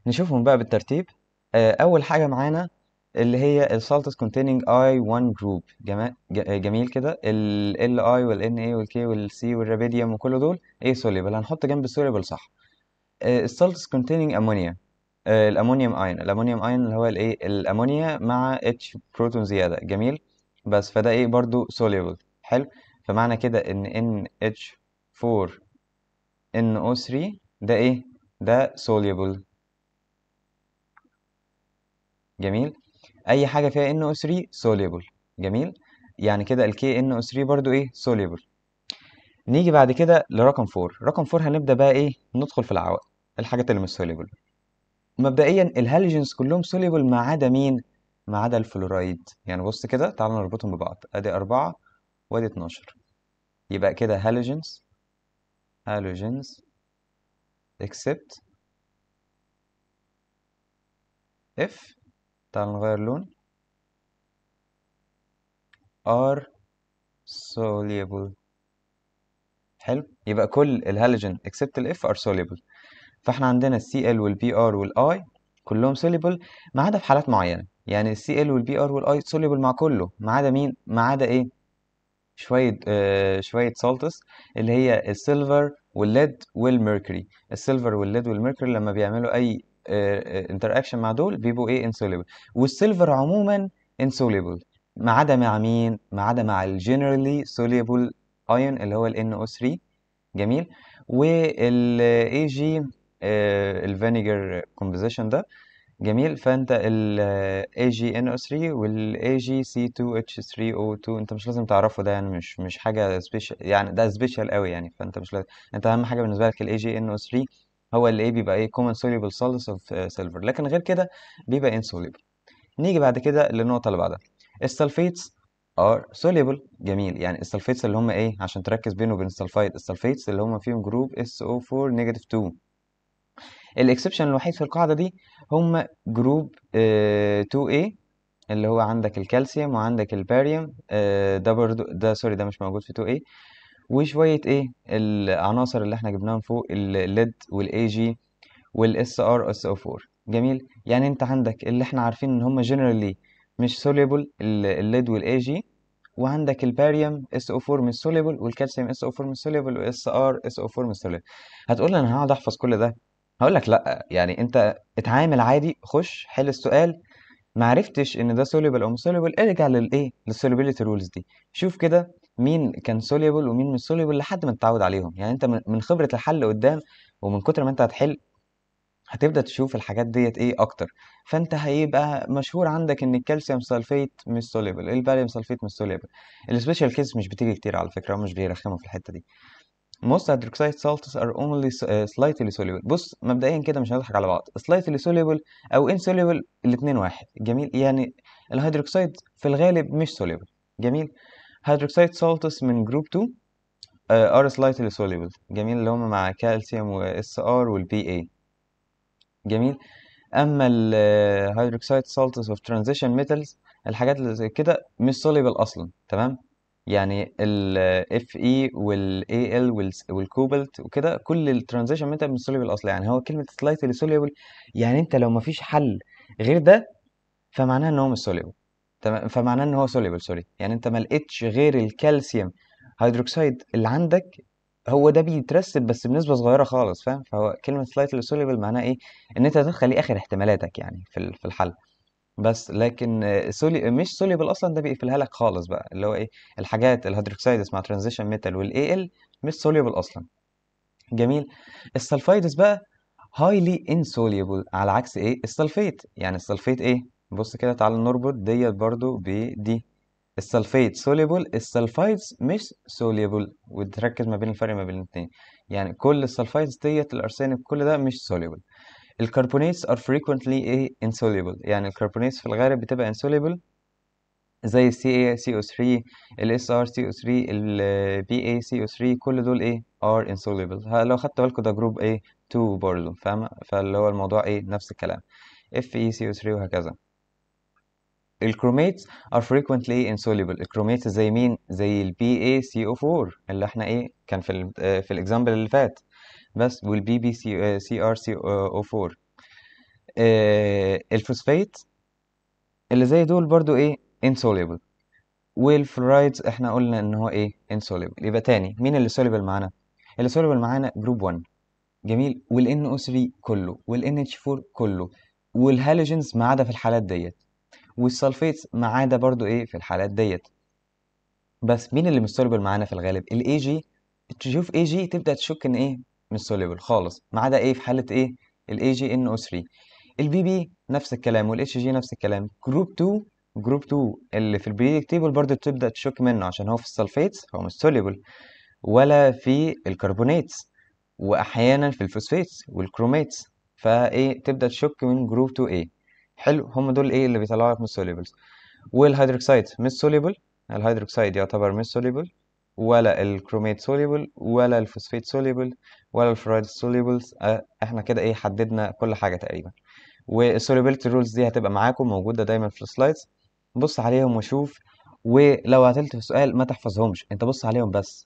نشوفهم بقى بالترتيب. آه أول حاجة معانا اللي هي ال salts containing I1 group. جميل, جميل كده. ال LI وال NA وال K وال C والرابيديوم وكل دول إيه soluble. هنحط جنب ال soluble صح. ال salts containing ammonia. الامونيوم اين الامونيوم اين اللي هو الايه الامونيا مع H proton زيادة. جميل. بس فده إيه؟ برضو soluble. حلو. فمعنى كده إن NH4 NO3 ده إيه؟ ده soluble. جميل. أي حاجة فيها NO3 soluble. جميل؟ يعني كده ال KNO3 برضو إيه؟ soluble. نيجي بعد كده لرقم 4 رقم 4 هنبدأ بقى إيه؟ ندخل في العوائق الحاجات اللي مش soluble. مبدئيا ال halogens كلهم soluble ما عدا مين؟ ما عدا الفلورايد. يعني بص كده تعالوا نربطهم ببعض. أدي 4 وأدي 12 يبقى كده halogens halogens except F تعال نغير لون. Are soluble. حلو. يبقى كل ال halogen except ال F are soluble. فاحنا عندنا ال Cl وال Br وال I كلهم soluble ما عدا في حالات معينة. يعني ال Cl وال Br وال I soluble مع كله. ما عدا مين؟ ما عدا إيه؟ شوية آه شوية salts اللي هي السيلفر والليد والميركوري السيلفر والليد والميركوري لما بيعملوا أي interaction مع دول بيبقوا إيه؟ insoluble. وال silver عموما insoluble. ما عدا مع مين؟ ما عدا مع ال generally soluble ion اللي هو ال NO3 جميل. وال AG ال vinegar composition ده. جميل. فأنت ال AgNO3 وال AgC2H3O2 أنت مش لازم تعرفه ده يعني مش مش حاجة special يعني ده special قوي يعني فأنت مش لازم أنت أهم حاجة بالنسبة لك ال AgNO3 هو اللي إيه بيبقى إيه common soluble salts of silver. لكن غير كده بيبقى insoluble. نيجي بعد كده للنقطة اللي بعدها. ال sulfates are soluble. جميل. يعني ال sulfates اللي هم إيه؟ عشان تركز بينه وبين ال sulfide. ال sulfates اللي هم فيهم group SO4 negative 2 ال exception الوحيد في القاعدة دي هم group آه 2A اللي هو عندك الكالسيوم وعندك الباريوم آه ده برضو ده sorry ده مش موجود في 2A وشوية إيه العناصر اللي إحنا جبناهم فوق ال lead وال Ag وال SrSO4 جميل؟ يعني أنت عندك اللي إحنا عارفين إن هم generally مش soluble ال lead وال Ag وعندك الباريوم SO4 مش soluble والكالسيوم SO4 مش soluble و SrSO4 مش soluble هتقول لي أنا هقعد أحفظ كل ده؟ هقول لك لأ. يعني أنت اتعامل عادي خش حل السؤال. ما عرفتش إن ده soluble أو مش soluble ارجع للايه لل solubility rules دي. شوف كده مين كان soluble ومين مش soluble لحد ما تتعود عليهم. يعني أنت من خبرة الحل قدام ومن كتر ما أنت هتحل هتبدأ تشوف الحاجات ديت إيه أكتر. فأنت هيبقى مشهور عندك إن الكالسيوم sulfate مش soluble الباريوم sulfate مش soluble ال special case مش بتيجي كتير على فكرة مش بيرخموا في الحتة دي. most hydroxide salts are only slightly soluble. بص مبدئيا كده مش هنضحك على بعض. slightly soluble أو insoluble الاثنين واحد. جميل؟ يعني الهيدروكسيد في الغالب مش soluble. جميل؟ Hydroxide salts من group 2 uh, are slightly soluble. جميل اللي هم مع كالسيوم و Sr وال Ba جميل. أما ال hydroxide salts of transition metals الحاجات اللي زي كده مش soluble أصلا تمام؟ يعني ال Fe وال Al وال والكوبالت وكده كل ال transition metal مش soluble أصلا. يعني هو كلمة slightly soluble يعني أنت لو مفيش حل غير ده فمعناه إن هو مش soluble. تمام؟ فمعناه إن هو soluble sorry يعني أنت ما لقيتش غير الكالسيوم هيدروكسيد اللي عندك هو ده بيترسب بس بنسبة صغيرة خالص فاهم؟ فهو كلمة slightly soluble معناها إيه؟ إن أنت تدخل اخر احتمالاتك يعني في في الحل. بس لكن سولي مش soluble أصلا ده بيقفلها لك خالص بقى. اللي هو إيه؟ الحاجات ال hydroxides مع transition metal وال Al مش soluble أصلا. جميل. ال sulfides بقى highly insoluble على عكس إيه؟ ال sulfate. يعني ال sulfate إيه؟ بص كده تعال نربط ديت برضو بدي ال sulfate soluble ال sulfides مش soluble وتركز ما بين الفرق ما بين الاثنين يعني كل ال sulfides ديت ال arsenic كل ده مش soluble. ال carbonates are frequently إيه insoluble. يعني ال carbonates في الغالب بتبقى insoluble زي ال CaCO3 ال SrCO3 ال BaCO3 كل دول إيه are insoluble. لو خدت بالك وده group إيه 2 برضه فاهم فاللي هو الموضوع إيه نفس الكلام. FeCO3 وهكذا. ال chromates are frequently insoluble. ال chromates زي مين؟ زي ال BaCrO4 اللي إحنا إيه كان في ال آه، في ال example اللي فات. بس وال PbCrO4 آه، الفوسفات اللي زي دول برضو إيه insoluble. وال fluorides إحنا قلنا ان هو إيه insoluble. يبقى تاني مين اللي soluble معانا؟ اللي soluble معانا group 1 جميل. وال NO3 كله وال NH4 كله وال halogens ما عدا في الحالات ديت. وال sulfates ما عدا برضو إيه في الحالات ديت. بس مين اللي مش soluble معانا في الغالب؟ الاي جي تشوف اي جي تبدأ تشك إن إيه؟ مش soluble خالص. ما عدا إيه في حالة إيه؟ ال AgNO3 ال Pb نفس الكلام والاتش جي نفس الكلام. group 2 group 2 اللي في ال periodic table برضه تبدا تشك منه عشان هو في ال sulfates هو مش soluble ولا في ال carbonates وأحيانا في ال phosphates وال chromates فإيه؟ تبدأ تشك من group 2 A. حلو. هم دول إيه اللي بيطلعوا لك مش solubles والهيدروكسيد مش soluble الهيدروكسيد يعتبر مش soluble ولا ال chromate soluble ولا ال phosphate soluble ولا solubles آه، إحنا كده إيه حددنا كل حاجة تقريبا. وال solubility rules دي هتبقى معاكم موجودة دايما في ال slides. بص عليهم وشوف ولو عطلت في سؤال ما تحفظهمش أنت بص عليهم بس.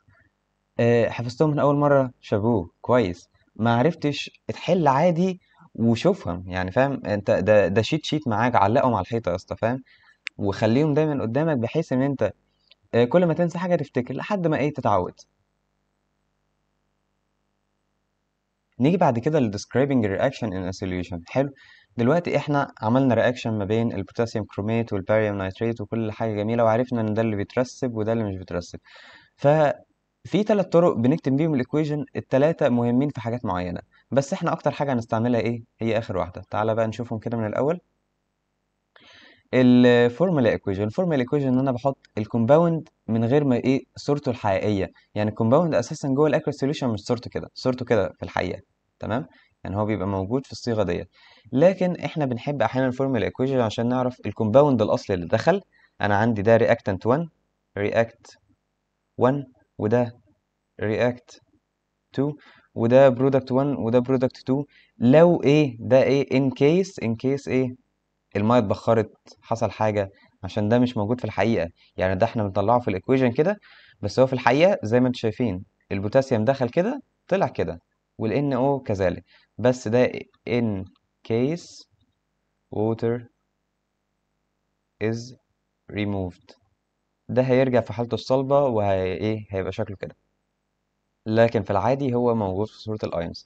آه، حفظتهم من أول مرة؟ شابوه كويس. ما عرفتش تحل عادي وشوفهم يعني فاهم؟ انت ده ده sheet sheet معاك علقهم على الحيطة يا اسطى فاهم؟ وخليهم دايما قدامك بحيث إن أنت آه، كل ما تنسى حاجة تفتكر لحد ما إيه تتعود. نيجي بعد كده ل describing reaction in a solution. حلو. دلوقتي إحنا عملنا reaction ما بين البوتاسيوم chromate والباريوم nitrate وكل حاجة جميلة وعرفنا إن ده اللي بيترسب وده اللي مش بيترسب. ففي ثلاث طرق بنكتب بيهم ال equation الثلاثة مهمين في حاجات معينة. بس إحنا أكتر حاجة هنستعملها إيه؟ هي آخر واحدة. تعالى بقى نشوفهم كده من الأول. ال formula equation. ال formula equation إن أنا بحط ال compound من غير ما إيه؟ صورته الحقيقية. يعني ال compound أساسا جوه ال aqueous solution مش صورته كده. صورته كده في الحقيقة. تمام؟ يعني هو بيبقى موجود في الصيغة ديت. لكن إحنا بنحب أحيانا ال formula equation عشان نعرف ال compound الأصلي اللي دخل. أنا عندي ده reactant 1 react 1 وده react 2 وده product 1 وده product 2 لو إيه ده إيه in case in case إيه الميه اتبخرت حصل حاجة عشان ده مش موجود في الحقيقة. يعني ده إحنا بنطلعه في ال equation كده بس هو في الحقيقة زي ما أنتم شايفين البوتاسيوم دخل كده طلع كده وال NO كذلك. بس ده in case water is removed. ده هيرجع في حالته الصلبة وهي إيه هيبقى شكله كده. لكن في العادي هو موجود في صورة ال ions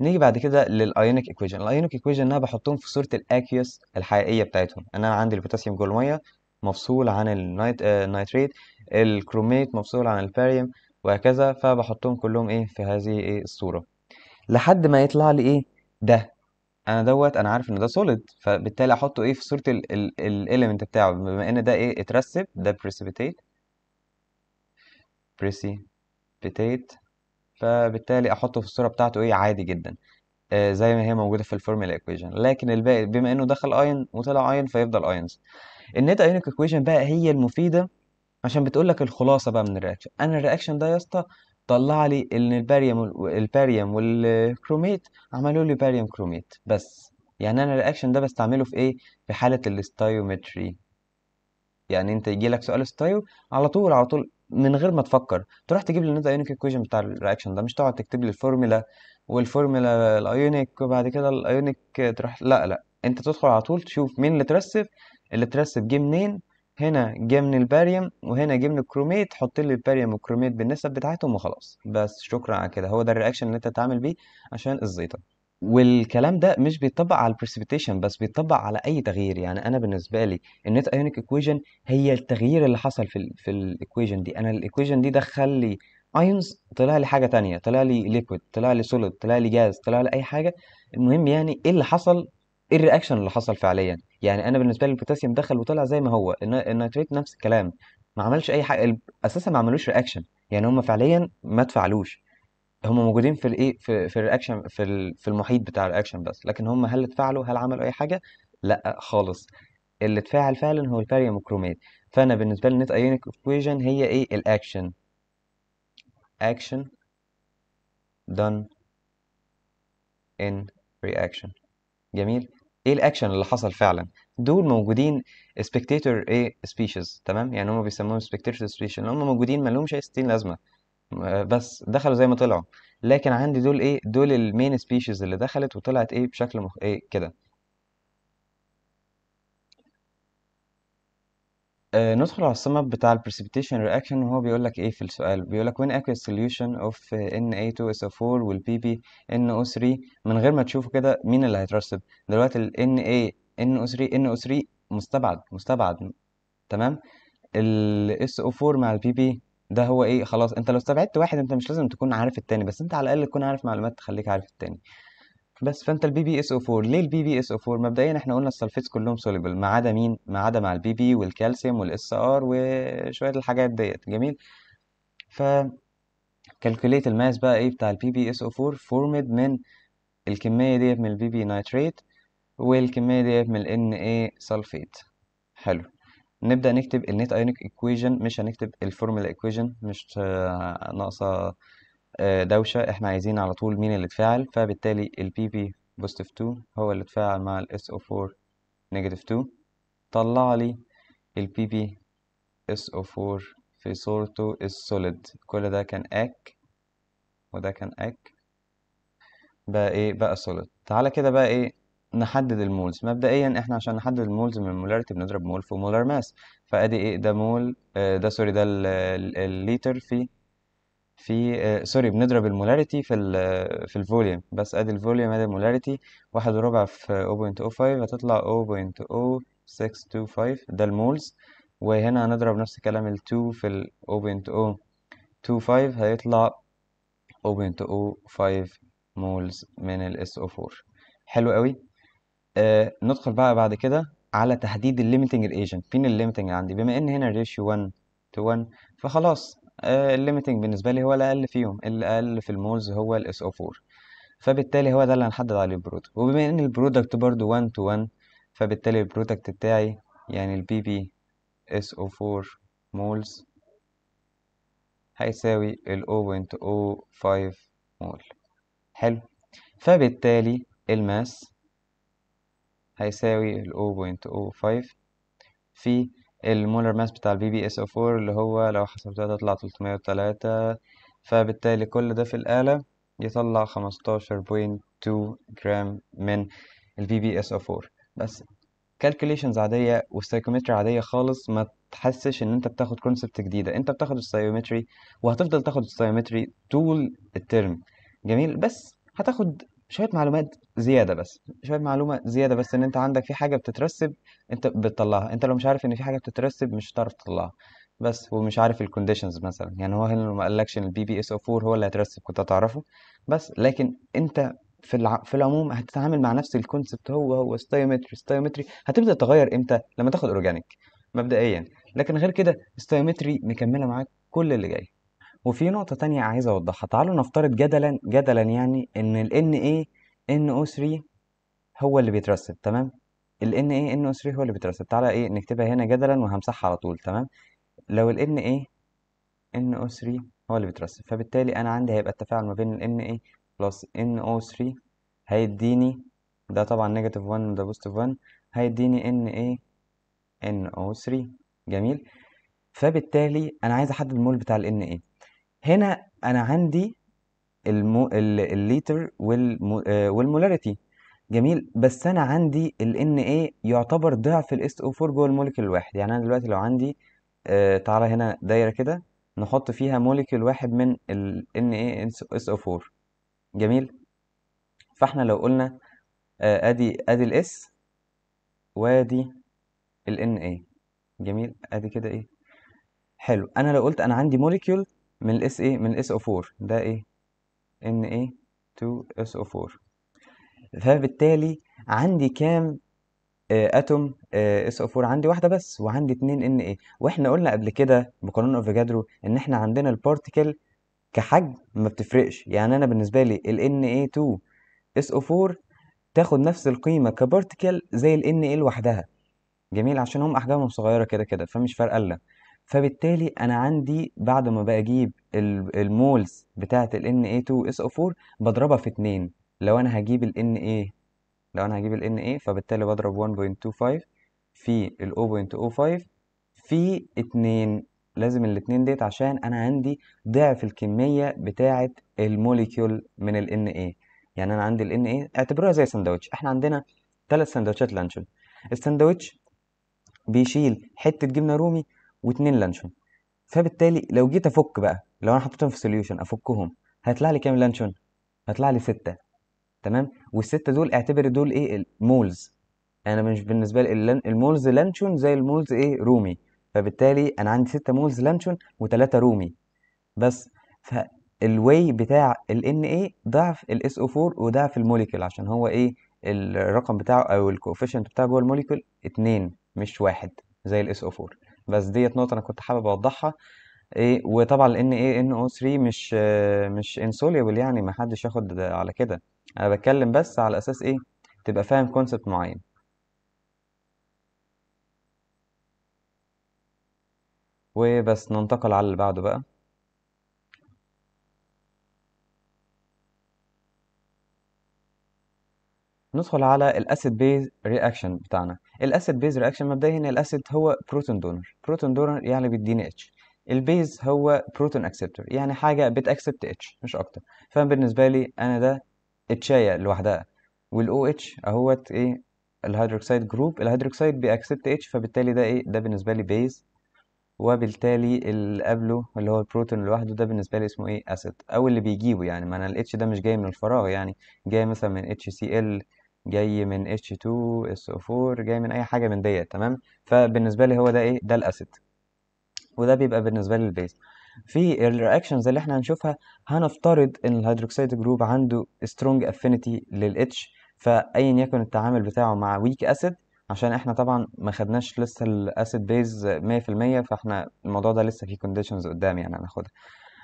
نيجي بعد كده لل ionic equation ال ionic equation أنا بحطهم في صورة ال aqueous الحقيقية بتاعتهم. أنا عندي البوتاسيوم جوه المية مفصول عن ال nit آه، ال nitrate ال chromate مفصول عن الباريوم وهكذا فبحطهم كلهم إيه في هذه إيه الصورة. لحد ما يطلع لي إيه ده. أنا دوت أنا عارف إن ده solid فبالتالي أحطه إيه في صورة ال element بتاعه بما إن ده إيه اترسب ده precipitate precipitate فبالتالي أحطه في الصورة بتاعته إيه عادي جدا آه زي ما هي موجودة في ال formula equation لكن الباقي بما إنه دخل ايون وطلع ايون فيفضل ions ال net ionic equation بقى هي المفيدة عشان بتقول لك الخلاصة بقى من ال reaction أنا ال reaction ده يا اسطى طلع لي إن الباريوم الباريوم وال chromate عملوا لي barium chromate بس. يعني أنا ال reaction ده بستعمله في إيه؟ في حالة ال stoichiometry يعني أنت يجي لك سؤال stoichio على طول على طول من غير ما تفكر. تروح تجيب لي ال net ionic equation بتاع ال reaction ده مش تقعد تكتب لي ال formula وال formula ال ionic وبعد كده ال ionic تروح لا لا. أنت تدخل على طول تشوف مين اللي ترسب. اللي ترسب جه منين؟ هنا جه من الباريوم وهنا جه من ال chromate حط لي الباريوم وال chromate بالنسب بتاعتهم وخلاص. بس شكرا على كده. هو ده ال reaction اللي انت تتعامل بيه عشان الزيطة. والكلام ده مش بيطبق على ال precipitation بس بيطبق على أي تغيير. يعني أنا بالنسبة لي ال net ionic equation هي التغيير اللي حصل في ال في ال equation دي. أنا ال equation دي دخل لي ions طلع لي حاجة تانية طلع لي liquid طلع لي solid طلع لي جاز طلع لي أي حاجة. المهم يعني إيه اللي حصل؟ إيه ال reaction اللي حصل فعليا؟ يعني أنا بالنسبة لي البوتاسيوم دخل وطلع زي ما هو الن- ال nitrate نفس الكلام ما عملش أي حاجة أساسا ما عملوش reaction يعني هم فعليا ما تفعلوش هم موجودين في الإيه؟ في في ال reaction في في المحيط بتاع ال reaction بس لكن هم هل اتفاعلوا هل عملوا أي حاجة؟ لأ خالص. اللي اتفاعل فعلا هو الباريوم و chromate فأنا بالنسبة لي ال net ionic equation هي إيه؟ ال action action done in reaction. جميل؟ إيه الاكشن اللي حصل فعلا؟ دول موجودين spectator إيه species تمام؟ يعني هم بيسموهم spectator species اللي هم موجودين ما لهمش أي ستين لازمة. بس دخلوا زي ما طلعوا. لكن عندي دول إيه؟ دول ال main species اللي دخلت وطلعت إيه بشكل مخ... إيه كده. آه ندخل على ال sample بتاع ال precipitation reaction وهو بيقول لك إيه في السؤال؟ بيقول لك when aqueous solution of Na2SO4 وال PbNO3 من غير ما تشوفوا كده مين اللي هيترسب؟ دلوقتي ال NaNO3 NO3 مستبعد مستبعد تمام؟ ال SO4 مع ال Pb ده هو إيه؟ خلاص أنت لو استبعدت واحد أنت مش لازم تكون عارف التاني بس أنت على الأقل تكون عارف معلومات تخليك عارف التاني. بس فأنت البي بي اس أو 4 ليه البي بي اس أو 4 مبدئيا إحنا قلنا ال sulfates كلهم soluble ما عدا مين؟ ما عدا مع ال Pb والكالسيوم وال Sr وشوية الحاجات ديت. جميل؟ ف calculate ال mass بقى إيه بتاع ال PbSO4 formed من الكمية ديت من ال Pb nitrate والكمية ديت من ال Na sulfate حلو. نبدأ نكتب ال net ionic equation مش هنكتب ال formula equation مش آه، ناقصة آه، دوشة. إحنا عايزين على طول مين اللي اتفاعل فبالتالي ال Pb positive 2 هو اللي اتفاعل مع ال SO4 negative 2 طلع لي ال Pb SO4 في صورته ال solid كل ده كان aq وده كان aq بقى إيه؟ بقى solid تعالى كده بقى إيه؟ نحدد ال moles مبدئيا إحنا عشان نحدد ال moles من ال molarity بنضرب مول في molar mass فأدي إيه؟ ده مول آه، ده sorry ده ال- ال- الليتر في في آه، sorry بنضرب ال molarity في ال في ال volume. بس أدي ال volume أدي ال molarity واحد وربع في 0.05 هتطلع 0.0625 ده ال moles وهنا هنضرب نفس الكلام ال 2 في ال 0.025 هيطلع 0.05 moles من ال SO4 حلو قوي. آه ندخل بقى بعد كده على تحديد ال limiting agent فين ال limiting عندي؟ بما إن هنا ال ratio 1 to 1 فخلاص آه ال limiting بالنسبة لي هو الأقل فيهم. الأقل في ال moles هو ال SO4 فبالتالي هو ده اللي هنحدد عليه ال product. وبما إن ال product برضو 1 to 1 فبالتالي ال product بتاعي يعني ال Pb SO4 moles هيساوي ال 0.05 مول حلو. فبالتالي ال mass هيساوي ال 0.05 في ال molar mass بتاع ال PbSO4 اللي هو لو حسبتها تطلع 303 فبالتالي كل ده في الآلة يطلع 15.2 جرام من ال PbSO4 بس calculations عادية وال stoichiometry عادية خالص ما تحسش إن أنت بتاخد concept جديدة. أنت بتاخد ال stoichiometry وهتفضل تاخد ال stoichiometry طول الترم جميل؟ بس هتاخد شوية معلومات زيادة بس شوية معلومة زيادة بس إن أنت عندك في حاجة بتترسب أنت بتطلعها. أنت لو مش عارف إن في حاجة بتترسب مش هتعرف تطلعها بس ومش عارف ال conditions مثلا. يعني هو هنا ما قالكش إن ال PbSO4 هو اللي هيترسب كنت هتعرفه بس. لكن أنت في الع... في العموم هتتعامل مع نفس ال concept هو هو stoichiometry stoichiometry هتبدأ تغير إمتى؟ لما تاخد organic مبدئيا. لكن غير كده stoichiometry مكملة معاك كل اللي جاي. وفي نقطة تانية عايز أوضحها. تعالوا نفترض جدلا جدلا يعني إن ال Na NO3 هو اللي بيترسب تمام؟ ال Na NO3 هو اللي بيترسب. تعالى إيه نكتبها هنا جدلا وهمسحها على طول تمام؟ لو ال Na NO3 هو اللي بيترسب فبالتالي أنا عندي هيبقى التفاعل ما بين ال Na plus NO3 هيديني ده طبعا negative 1 وده positive 1 هيديني Na NO3 جميل؟ فبالتالي أنا عايز أحدد المول بتاع ال إيه هنا أنا عندي المو... ال- الليتر والمو... آه، وال molarity. جميل. بس أنا عندي ال إيه يعتبر ضعف ال SO4 جوه ال molecule الواحد. يعني أنا دلوقتي لو عندي آه تعالى هنا دايرة كده نحط فيها molecule واحد من ال Na SO4 جميل. فإحنا لو قلنا آه أدي أدي ال S وأدي ال Na جميل. أدي كده إيه؟ حلو. أنا لو قلت أنا عندي molecule من ال S إيه من ال SO4 ده إيه؟ ان إيه 2 اس أو 4 فبالتالي عندي كام atom SO4 عندي واحدة بس وعندي اتنين Na وإحنا قلنا قبل كده بقانون افوكادرو إن إحنا عندنا ال particle كحجم ما بتفرقش. يعني أنا بالنسبة لي ال Na2 SO4 تاخد نفس القيمة ك particle زي ال Na لوحدها. جميل؟ عشان هم أحجامهم صغيرة كده كده فمش فارقة لنا. فبالتالي أنا عندي بعد ما بجيب ال- moles بتاعة ال Na2SO4 بضربها في 2 لو أنا هجيب ال Na لو أنا هجيب ال Na فبالتالي بضرب 1.25 في ال 0.05 في 2 لازم الاتنين ديت عشان أنا عندي ضعف الكمية بتاعة الموليكيول من ال Na يعني أنا عندي ال Na اعتبروها زي سندوتش إحنا عندنا ثلاث سندوتشات لانشون السندوتش بيشيل حتة جبنة رومي واتنين لانشون. فبالتالي لو جيت أفك بقى لو أنا حطيتهم في solution أفكهم هيطلع لي كام لانشون؟ هيطلع لي ستة. تمام؟ والستة دول اعتبر دول إيه؟ ال moles أنا مش بالنسبة لي ال moles لانشون زي ال moles إيه؟ رومي. فبالتالي أنا عندي 6 moles لانشون و3 رومي. بس فال y بتاع ال Na ضعف ال SO4 وضعف ال molecule عشان هو إيه؟ الرقم بتاعه أو ال coefficient بتاعه جوه ال molecule 2 مش واحد زي ال SO4 بس ديت نقطة أنا كنت حابب أوضحها. إيه وطبعا ال NaNO3 مش آه، مش insoluble يعني ما حدش ياخد على كده. أنا بتكلم بس على أساس إيه؟ تبقى فاهم كونسبت معين. وبس ننتقل على اللي بعده بقى. ندخل على ال acid base reaction بتاعنا. ال acid base reaction مبدئيا ال acid هو proton donor proton donor يعني بيديني H ال base هو proton acceptor يعني حاجة بت accept H مش أكتر. فبالنسبه لي أنا ده اتشايه لوحدها. وال OH أهوت إيه؟ ال hydroxide group ال hydroxide بي accept H فبالتالي ده إيه؟ ده بالنسبة لي base وبالتالي اللي قبله اللي هو البروتون لوحده ده بالنسبة لي اسمه إيه؟ acid أو اللي بيجيبه يعني. ما أنا ال H ده مش جاي من الفراغ يعني. جاي مثلا من HCl جاي من H2SO4 جاي من أي حاجة من ديت تمام؟ فبالنسبة لي هو ده إيه؟ ده ال acid وده بيبقى بالنسبة لي ال base. في ال reactions اللي إحنا هنشوفها هنفترض إن ال hydroxide group عنده strong affinity لل H فايا يكن التعامل بتاعه مع weak acid عشان إحنا طبعا ما خدناش لسه ال acid base 100% فإحنا الموضوع ده لسه فيه conditions قدام يعني هناخدها.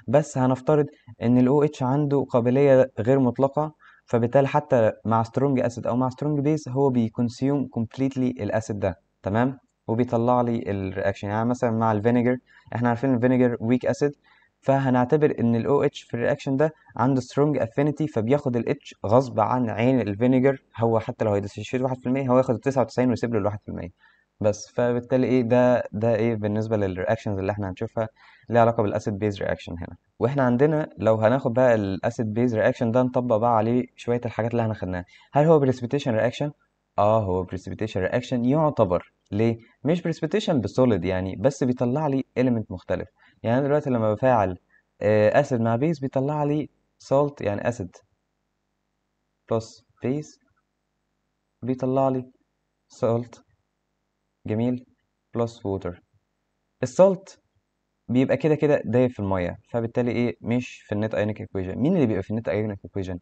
بس هنفترض إن ال OH عنده قابلية غير مطلقة فبالتالي حتى مع strong acid أو مع strong base هو بي consume completely ال acid ده تمام؟ وبيطلع لي ال reaction يعني مثلا مع ال vinegar إحنا عارفين ال vinegar weak acid فهنعتبر إن ال OH في ال reaction ده عنده strong affinity فبياخد ال H غصب عن عين ال vinegar هو حتى لو هي dissociate 1% هو ياخد 99 ويسيب له ال 1% بس فبالتالي إيه ده ده إيه بالنسبة لل reactions اللي إحنا هنشوفها ليها علاقة بال acid base reaction هنا. وإحنا عندنا لو هناخد بقى ال acid base reaction ده نطبق بقى عليه شوية الحاجات اللي إحنا خدناها. هل هو precipitation reaction آه هو precipitation reaction يعتبر ليه؟ مش precipitation ب solid يعني بس بيطلع لي element مختلف. يعني أنا دلوقتي لما بفاعل acid مع base بيطلع لي salt يعني acid plus base بيطلع لي salt جميل. plus water ال salt بيبقى كده كده دايب في المية فبالتالي إيه؟ مش في ال net ionic equation مين اللي بيبقى في ال net ionic equation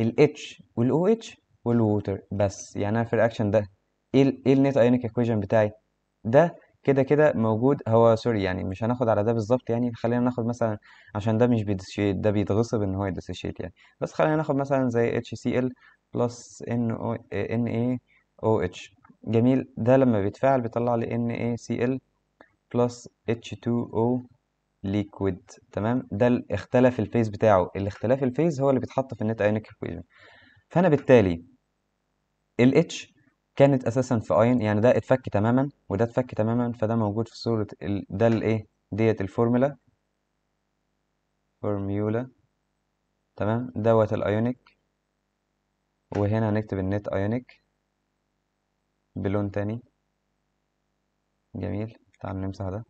ال H وال OH وال water بس. يعني أنا في ال reaction ده إيه إيه ال net ionic equation بتاعي؟ ده كده كده موجود. هو sorry يعني مش هناخد على ده بالظبط يعني. خلينا ناخد مثلا عشان ده مش بي dissociate ده بيتغصب إن هو ي dissociate يعني. بس خلينا ناخد مثلا زي HCl plus NO NaOH جميل. ده لما بيتفاعل بيطلع لي NaCl plus H2O liquid تمام؟ ده اختلف ال phase بتاعه. الاختلاف ال phase هو اللي بيتحط في ال net ionic equation فأنا بالتالي ال H كانت أساسا في اين يعني ده اتفك تماما وده اتفك تماما فده موجود في صورة ال... ده الايه ديت الفورمولا فورميولا تمام؟ دوت ال ionic وهنا هنكتب ال net ionic بلون تاني. جميل. تعال نمسح ده.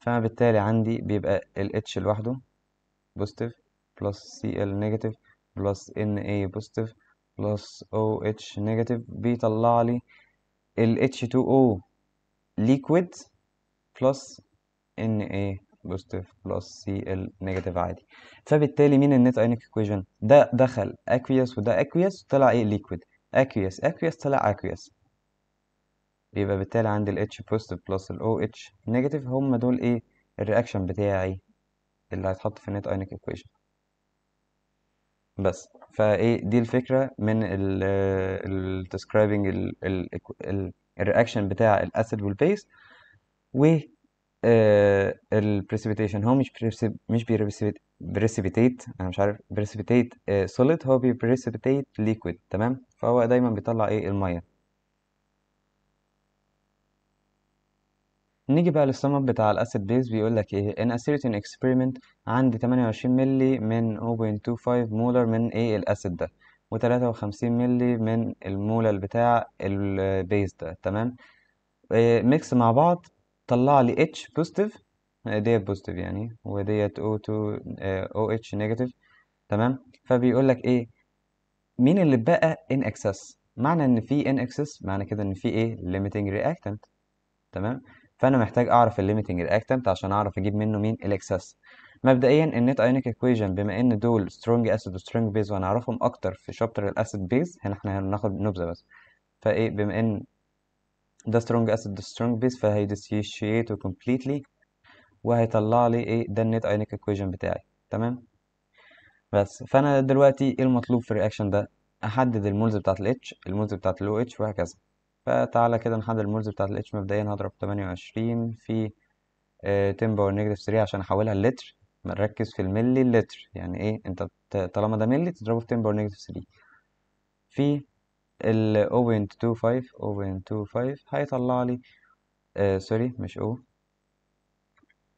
فبالتالي عندي بيبقى ال H لوحده positive plus Cl negative plus Na positive plus OH negative بيطلع لي ال H2O liquid plus Na positive plus Cl negative عادي. فبالتالي مين ال net ionic equation ده دخل aqueous وده aqueous طلع إيه؟ liquid aqueous aqueous طلع aqueous يبقى بالتالي عندي ال H positive plus ال OH negative هم دول إيه؟ ال reaction بتاعي اللي هيتحط في ال net ionic equation. بس فإيه؟ دي الفكرة من ال ال describing ال ال ال ال reaction بتاع ال acid وال base و ال precipitation. هو مش precip مش precipitate أنا مش عارف بريسيبيتيت solid. هو بي precipitate liquid تمام؟ فهو دايما بيطلع إيه؟ المية. نيجي بقى للسم بتاع ال acid base بيقول لك إيه؟ in a certain experiment عندي 28 مللي من 0.25 molar من إيه؟ ال acid ده. و53 مللي من ال molar بتاع ال base ده تمام؟ mix مع بعض طلع لي H positive ديت positive يعني. وديت O2 OH negative تمام؟ فبيقول لك إيه؟ مين اللي بقى in excess معنى إن في in excess معنى كده إن في إيه؟ limiting reactant. تمام؟ فأنا محتاج أعرف ال limiting reactant عشان أعرف أجيب منه مين ال excess مبدئيا ال net ionic equation بما إن دول strong acid و strong base وهنعرفهم أكتر في chapter ال acid base هنا إحنا هناخد نبذة بس. فإيه؟ بما إن ده strong acid ده strong base فهي dissociate completely وهيطلع لي إيه؟ ده ال net ionic equation بتاعي. تمام؟ بس. فأنا دلوقتي إيه المطلوب في ال reaction ده؟ أحدد ال moles بتاعت ال H ال moles بتاعت ال OH وهكذا. فتعالى كده نحدد ال moles بتاعت ال H مبدئيا. هضرب 28 في 10 power negative 3 عشان أحولها للتر نركز في الملي اللتر يعني إيه؟ أنت طالما ده ملي تضربه في 10 power negative 3 في ال 0.25 0.25 هيطلع لي آه سوري مش أو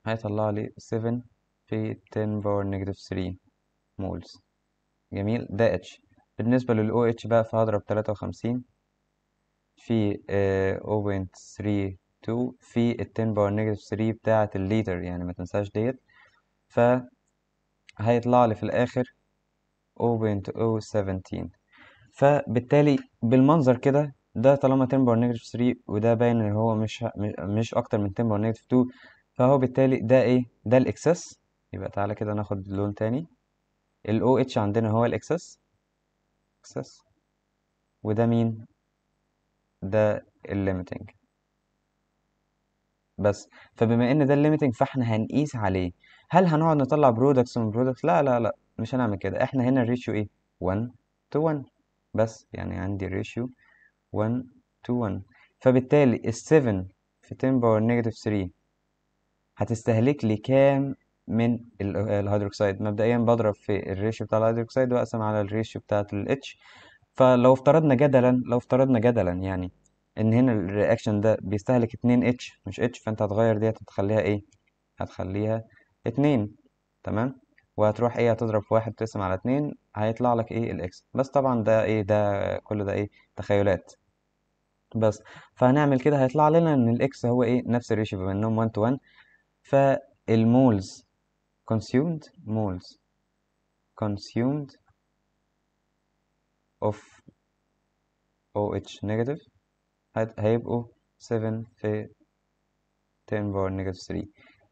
هيطلع لي 7 في 10 power negative 3 moles جميل. ده H بالنسبة لل OH بقى فهضرب 53 في 0.32 في ال 10 power negative 3 بتاعة الليتر يعني ما تنساش ديت. ف هيطلع لي في الآخر 0.017 فبالتالي بالمنظر كده ده طالما 10 power negative 3 وده باين إن هو مش مش أكتر من 10 power negative 2 فهو بالتالي ده إيه؟ ده ال excess. يبقى تعالى كده ناخد لون تاني. ال OH عندنا هو ال excess. excess. وده مين؟ ده ال limiting بس. فبما إن ده ال limiting فإحنا هنقيس عليه. هل هنقعد نطلع products من products لا لا لا. مش هنعمل كده. إحنا هنا ال ratio إيه؟ 1 to 1 بس يعني عندي ال ratio 1 to 1 فبالتالي ال 7 في 10 power negative 3 هتستهلك لي كام من الهيدروكسيد مبدئيا بضرب في ال ratio بتاع الهيدروكسيد وأقسم على ال ratio بتاعت ال H فلو افترضنا جدلا لو افترضنا جدلا يعني إن هنا ال reaction ده بيستهلك 2 H مش H فأنت هتغير ديت هتخليها إيه؟ هتخليها 2 تمام؟ وهتروح إيه هتضرب في واحد تقسم على اتنين هيطلع لك إيه ال X بس طبعا ده إيه ده كل ده إيه تخيلات. بس فهنعمل كده هيطلع لنا إن ال X هو إيه نفس ال ratio بما إنهم 1 to 1 فال moles consumed moles consumed of OH negative. هيبقوا 7 في 10 power negative 3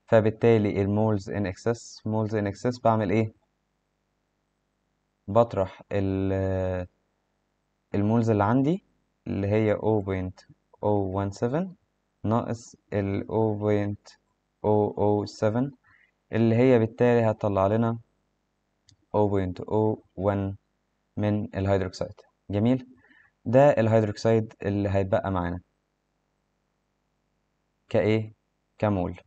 فبالتالي ال moles in excess moles in excess بعمل إيه؟ بطرح ال moles اللي عندي اللي هي 0.017 ناقص ال 0.007 اللي هي بالتالي هتطلع لنا 0.01 من الهيدروكسيد جميل؟ ده الهيدروكسيد اللي هيتبقى معانا. كإيه؟ كمول.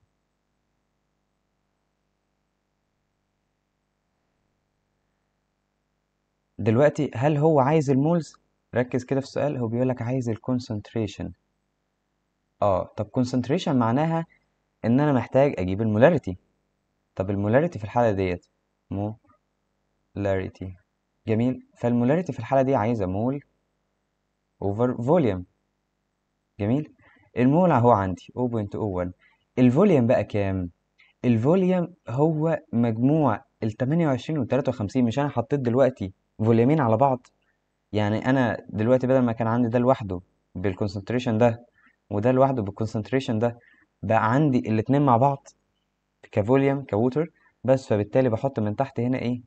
دلوقتي هل هو عايز ال moles؟ ركز كده في السؤال هو بيقول لك عايز ال concentration آه طب concentration معناها إن أنا محتاج أجيب ال molarity. طب ال molarity في الحالة ديت؟ molarity. جميل. فال molarity في الحالة دي عايزة mole over volume جميل. المول أهو عندي 0.01 ال volume بقى كام؟ ال volume هو مجموع ال 28 وال 53 مش أنا حطيت دلوقتي. volume ين على بعض. يعني أنا دلوقتي بدل ما كان عندي ده لوحده بال concentration ده وده لوحده بال concentration ده بقى عندي الاتنين مع بعض ك volume ك water بس فبالتالي بحط من تحت هنا إيه؟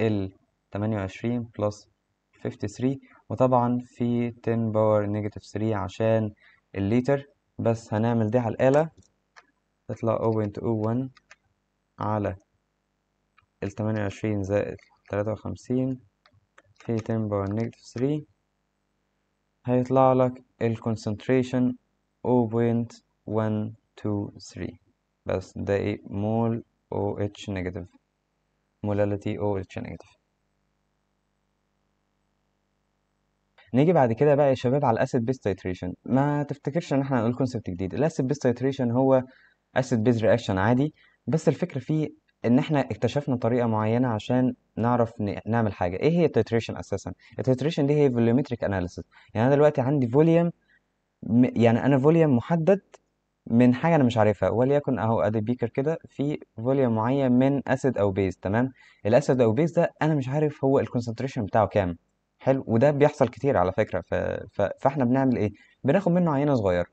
ال 28 plus 53 وطبعا في 10 power negative 3 عشان الليتر. بس هنعمل دي على الآلة تطلع 0.01 على ال 28 زائد 53 في 10 power negative 3 هيطلع لك ال concentration 0.123 بس ده إيه؟ مول OH negative molarity OH negative نيجي بعد كده بقى يا شباب على ال acid base titration ما تفتكرش ان إحنا هنقول concept جديد. ال acid base titration هو acid base reaction عادي بس الفكرة فيه إن إحنا اكتشفنا طريقة معينة عشان نعرف نعمل حاجة. إيه هي ال titration أساسا؟ ال titration دي هي volumetric analysis يعني أنا دلوقتي عندي volume يعني أنا volume محدد من حاجة أنا مش عارفها. وليكن أهو أدي beaker كده في volume معين من acid أو base تمام؟ ال acid أو base ده أنا مش عارف هو ال concentration بتاعه كام. حلو؟ وده بيحصل كتير على فكرة. ف... ف... فإحنا بنعمل إيه؟ بناخد منه عينة صغيرة.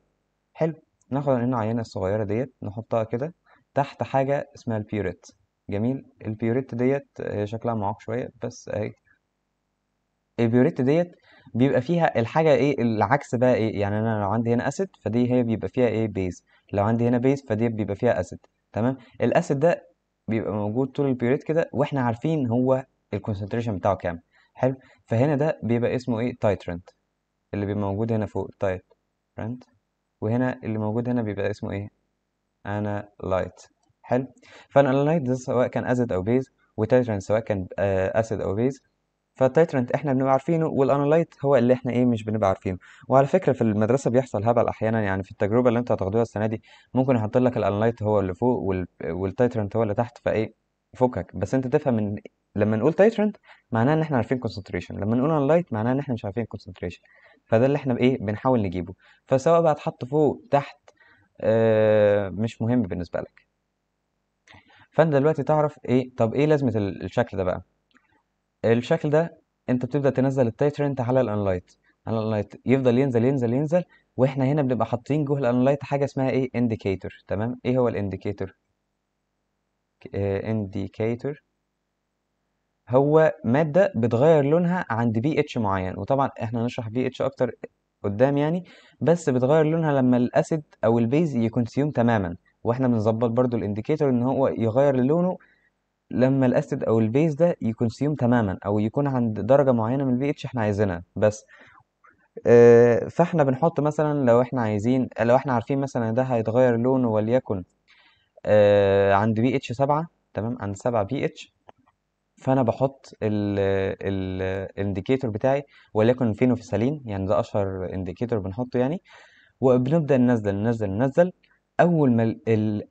حلو؟ ناخد منه العينه الصغيرة ديت نحطها كده تحت حاجة اسمها ال burette. جميل. ال burette ديت هي شكلها معاق شوية بس أهي. ال burette ديت بيبقى فيها الحاجة إيه العكس بقى إيه يعني أنا لو عندي هنا acid فدي هي بيبقى فيها إيه base لو عندي هنا base فدي بيبقى فيها acid تمام؟ ال acid ده بيبقى موجود طول ال burette كده وإحنا عارفين هو ال concentration بتاعه كام. حلو؟ فهنا ده بيبقى اسمه إيه titrant اللي بيبقى موجود هنا فوق titrant وهنا اللي موجود هنا بيبقى اسمه إيه analyte حلو. فال analyte سواء كان acid أو base و titrant سواء كان acid أو base فال titrant إحنا بنبقى عارفينه وال analyte هو اللي إحنا إيه مش بنبقى عارفينه. وعلى فكرة في المدرسة بيحصل هبل أحيانا يعني في التجربة اللي أنتوا هتاخدوها السنة دي ممكن يحط لك ال analyte هو اللي فوق وال... وال titrant هو اللي تحت فإيه فكك. بس أنت تفهم إن لما نقول titrant معناه إن إحنا عارفين concentration لما نقول analyte معناه إن إحنا مش عارفين concentration فده اللي إحنا بإيه بنحاول نجيبه. فسواء بقى اتحط فوق تحت آه مش مهم بالنسبة لك. فانت دلوقتي تعرف إيه طب إيه لازمة ال- الشكل ده بقى؟ الشكل ده انت بتبدأ تنزل ال titrant على ال analyte. على ال analyte يفضل ينزل ينزل ينزل وإحنا هنا بنبقى حاطين جوه ال analyte حاجة اسمها إيه؟ indicator تمام؟ إيه هو ال indicator indicator هو مادة بتغير لونها عند بي اتش معين وطبعا إحنا هنشرح بي اتش أكتر قدام يعني بس بتغير لونها لما ال acid أو ال base ي consume تماما. وإحنا بنظبط برضو ال indicator ان هو يغير لونه لما ال acid أو ال base ده ي consume تماما أو يكون عند درجة معينة من البي اتش إحنا عايزينها. بس آه، فاحنا بنحط مثلا لو إحنا عايزين لو إحنا عارفين مثلا ده هيتغير لونه وليكن آه، عند بي إتش 7 تمام عند 7 بي إتش فانا بحط ال indicator بتاعي وليكن phenolphthalein يعني ده اشهر indicator بنحطه يعني وبنبدأ ننزل ننزل ننزل أول ما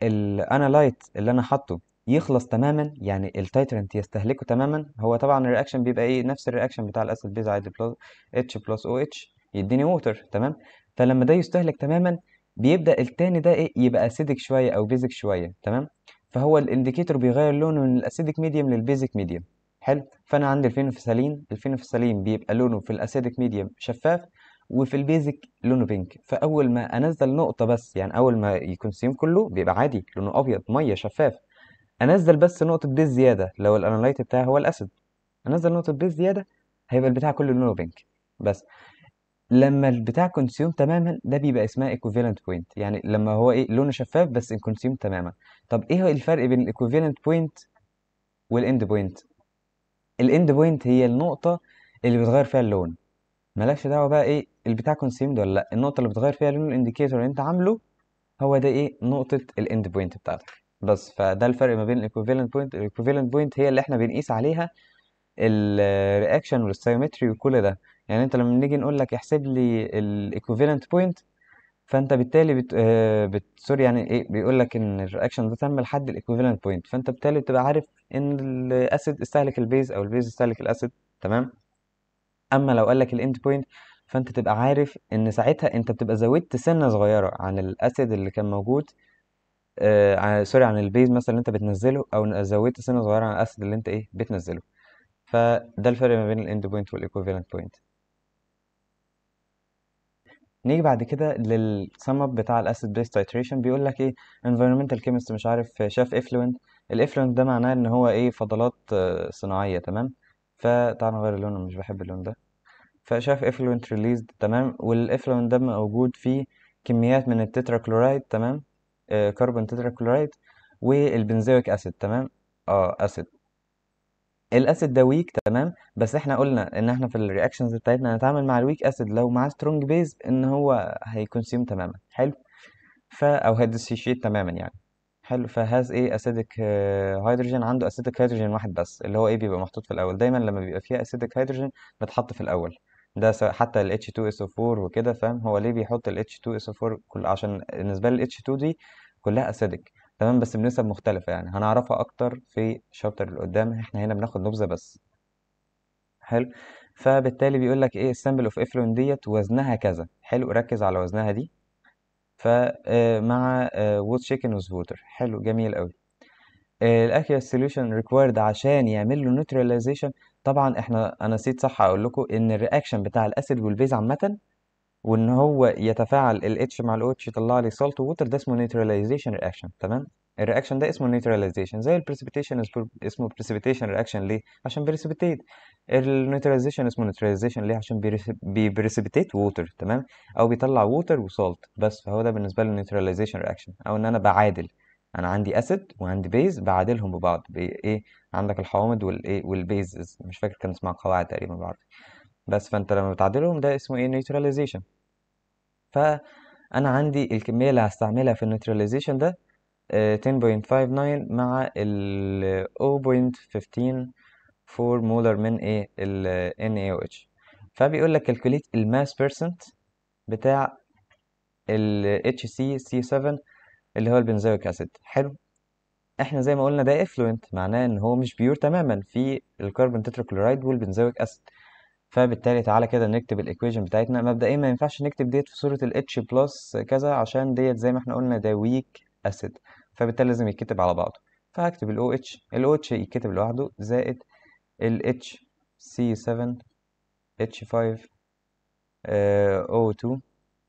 ال analyte اللي أنا حاطه يخلص تماما يعني ال titrant يستهلكه تماما هو طبعا ال reaction بيبقى إيه؟ نفس ال reaction بتاع ال acid base عادي plus H plus OH يديني water تمام؟ فلما ده يستهلك تماما بيبدأ التاني ده إيه؟ يبقى acidic شوية أو basic شوية تمام؟ فهو ال indicator بيغير لونه من ال acidic medium لل basic medium حلو؟ فأنا عندي ال phenolphthalein ال phenolphthalein بيبقى لونه في ال acidic medium شفاف وفي ال basic لونه pink فأول ما أنزل نقطة بس يعني أول ما ي consume كله بيبقى عادي لونه أبيض مية شفاف. أنزل بس نقطة base زيادة لو ال analyte بتاعي هو ال acid أنزل نقطة base زيادة هيبقى البتاع كله لونه pink بس لما البتاع consumed تماما ده بيبقى اسمها equivalent point يعني لما هو إيه لونه شفاف بس consumed تماما. طب إيه هو الفرق بين ال equivalent point وال end point ال end point هي النقطة اللي بيتغير فيها اللون. مالكش دعوة بقى إيه البتاع consumed ولا لأ؟ النقطة اللي بتغير فيها لون ال indicator اللي انت عامله هو ده إيه؟ نقطة ال end point بتاعتك. بس فده الفرق ما بين ال equivalent point ال equivalent point هي اللي إحنا بنقيس عليها ال reaction وال stoichiometry وكل ده. يعني انت لما نيجي نقول لك احسب لي ال equivalent point فانت بالتالي بت... آه، بت... sorry يعني إيه؟ بيقول لك إن ال reaction ده تم لحد ال equivalent point فانت بالتالي بتبقى عارف إن الاسيد استهلك البيز أو البيز استهلك الاسيد تمام؟ أما لو قال لك ال end point فأنت تبقى عارف إن ساعتها أنت بتبقى زودت سنة صغيرة عن ال acid اللي كان موجود آه عن- sorry عن ال base مثلا اللي أنت بتنزله أو زودت سنة صغيرة عن ال acid اللي أنت إيه بتنزله. فده الفرق ما بين ال end point وال equivalent point نيجي بعد كده لل sum up بتاع ال acid base titration بيقول لك إيه environmental chemist مش عارف شاف effluent. ال effluent ده معناه إن هو إيه فضلات آه، صناعية تمام؟ فتعال نغير اللون أنا مش بحب اللون ده. فشاف effluent released تمام؟ وال effluent ده موجود فيه كميات من ال tetrachloride تمام؟ carbon tetrachloride وال benzoic acid تمام؟ آه acid ال acid ده weak تمام؟ بس إحنا قلنا إن إحنا في ال reactions بتاعتنا هنتعامل مع ال weak acid لو معاه strong base إن هو هي consume تماما. حلو؟ ف أو هي dissociate تماما يعني. حلو؟ ف has إيه acidic hydrogen عنده acidic hydrogen واحد بس اللي هو إيه بيبقى محطوط في الأول. دايما لما بيبقى فيها acidic hydrogen بتحط في الأول. ده سواء حتى ال H2SO4 وكده فاهم؟ هو ليه بيحط ال H2SO4 كل عشان بالنسبة لل H2 دي كلها acidic تمام؟ بس بنسب مختلفة يعني. هنعرفها أكتر في ال chapter اللي قدام إحنا هنا بناخد نبذة بس. حلو؟ فبالتالي بيقول لك إيه؟ ال sample of effluent ديت وزنها كذا. حلو؟ ركز على وزنها دي. فمع was shaken with water حلو؟ جميل قوي ال aqueous solution required عشان يعمل له neutralization طبعا إحنا أنا نسيت صح أقول لكم إن ال reaction بتاع ال acid وال base عامه وإن هو يتفاعل ال H مع ال OH يطلع لي salt water ده اسمه neutralization reaction تمام؟ ال reaction ده اسمه neutralization زي ال precipitation اسمه precipitation reaction ليه؟ عشان precipitate ال neutralization اسمه neutralization ليه؟ عشان بي precipitate water تمام؟ أو بيطلع water و salt بس فهو ده بالنسبة له neutralization reaction أو إن أنا بعادل. أنا عندي acid وعندي base بعادلهم ببعض. بايه عندك الحوامض والايه وال base مش فاكر كان اسمها قواعد تقريبا بعرف. بس فأنت لما بتعادلهم ده اسمه إيه؟ neutralization فأنا عندي الكمية اللي هستعملها في ال neutralization ده آه، 10.59 مع ال 0.15 molar من إيه؟ ال NaOH فبيقول لك calculate ال mass percent بتاع ال HCC7 اللي هو ال benzoic acid حلو. إحنا زي ما قلنا ده effluent معناه إن هو مش pure تماما في ال carbon tetrachloride وال benzoic acid فبالتالي تعالى كده نكتب ال equation بتاعتنا. مبدئيا ما ينفعش نكتب ديت في صورة ال H plus كذا عشان ديت زي ما إحنا قلنا ده weak acid فبالتالي لازم يتكتب على بعضه. فهكتب ال OH ال OH يتكتب لوحده زائد ال HC7 H5 آه O2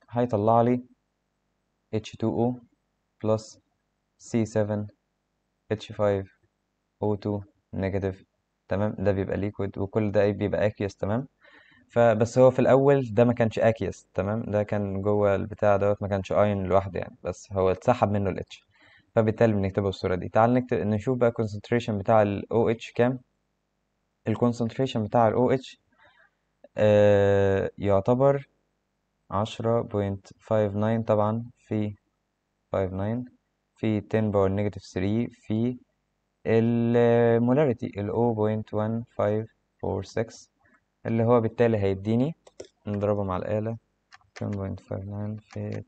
هيطلع لي H2O plus C7 H5 O2 negative تمام؟ ده بيبقى liquid وكل ده بيبقى aqueous تمام؟ فبس هو في الأول ده ما كانش aqueous تمام؟ ده كان جوه البتاع دوت ما كانش اين لوحده يعني بس هو اتسحب منه ال H فبالتالي بنكتبه بالصورة دي. تعال نكتب نشوف بقى concentration بتاع ال OH كام. ال concentration بتاع ال OH آه يعتبر عشرة point five nine طبعا في في 10 power negative 3 في ال molarity ال 0.1546 اللي هو بالتالي هيديني نضربه مع الآلة. 10.59 في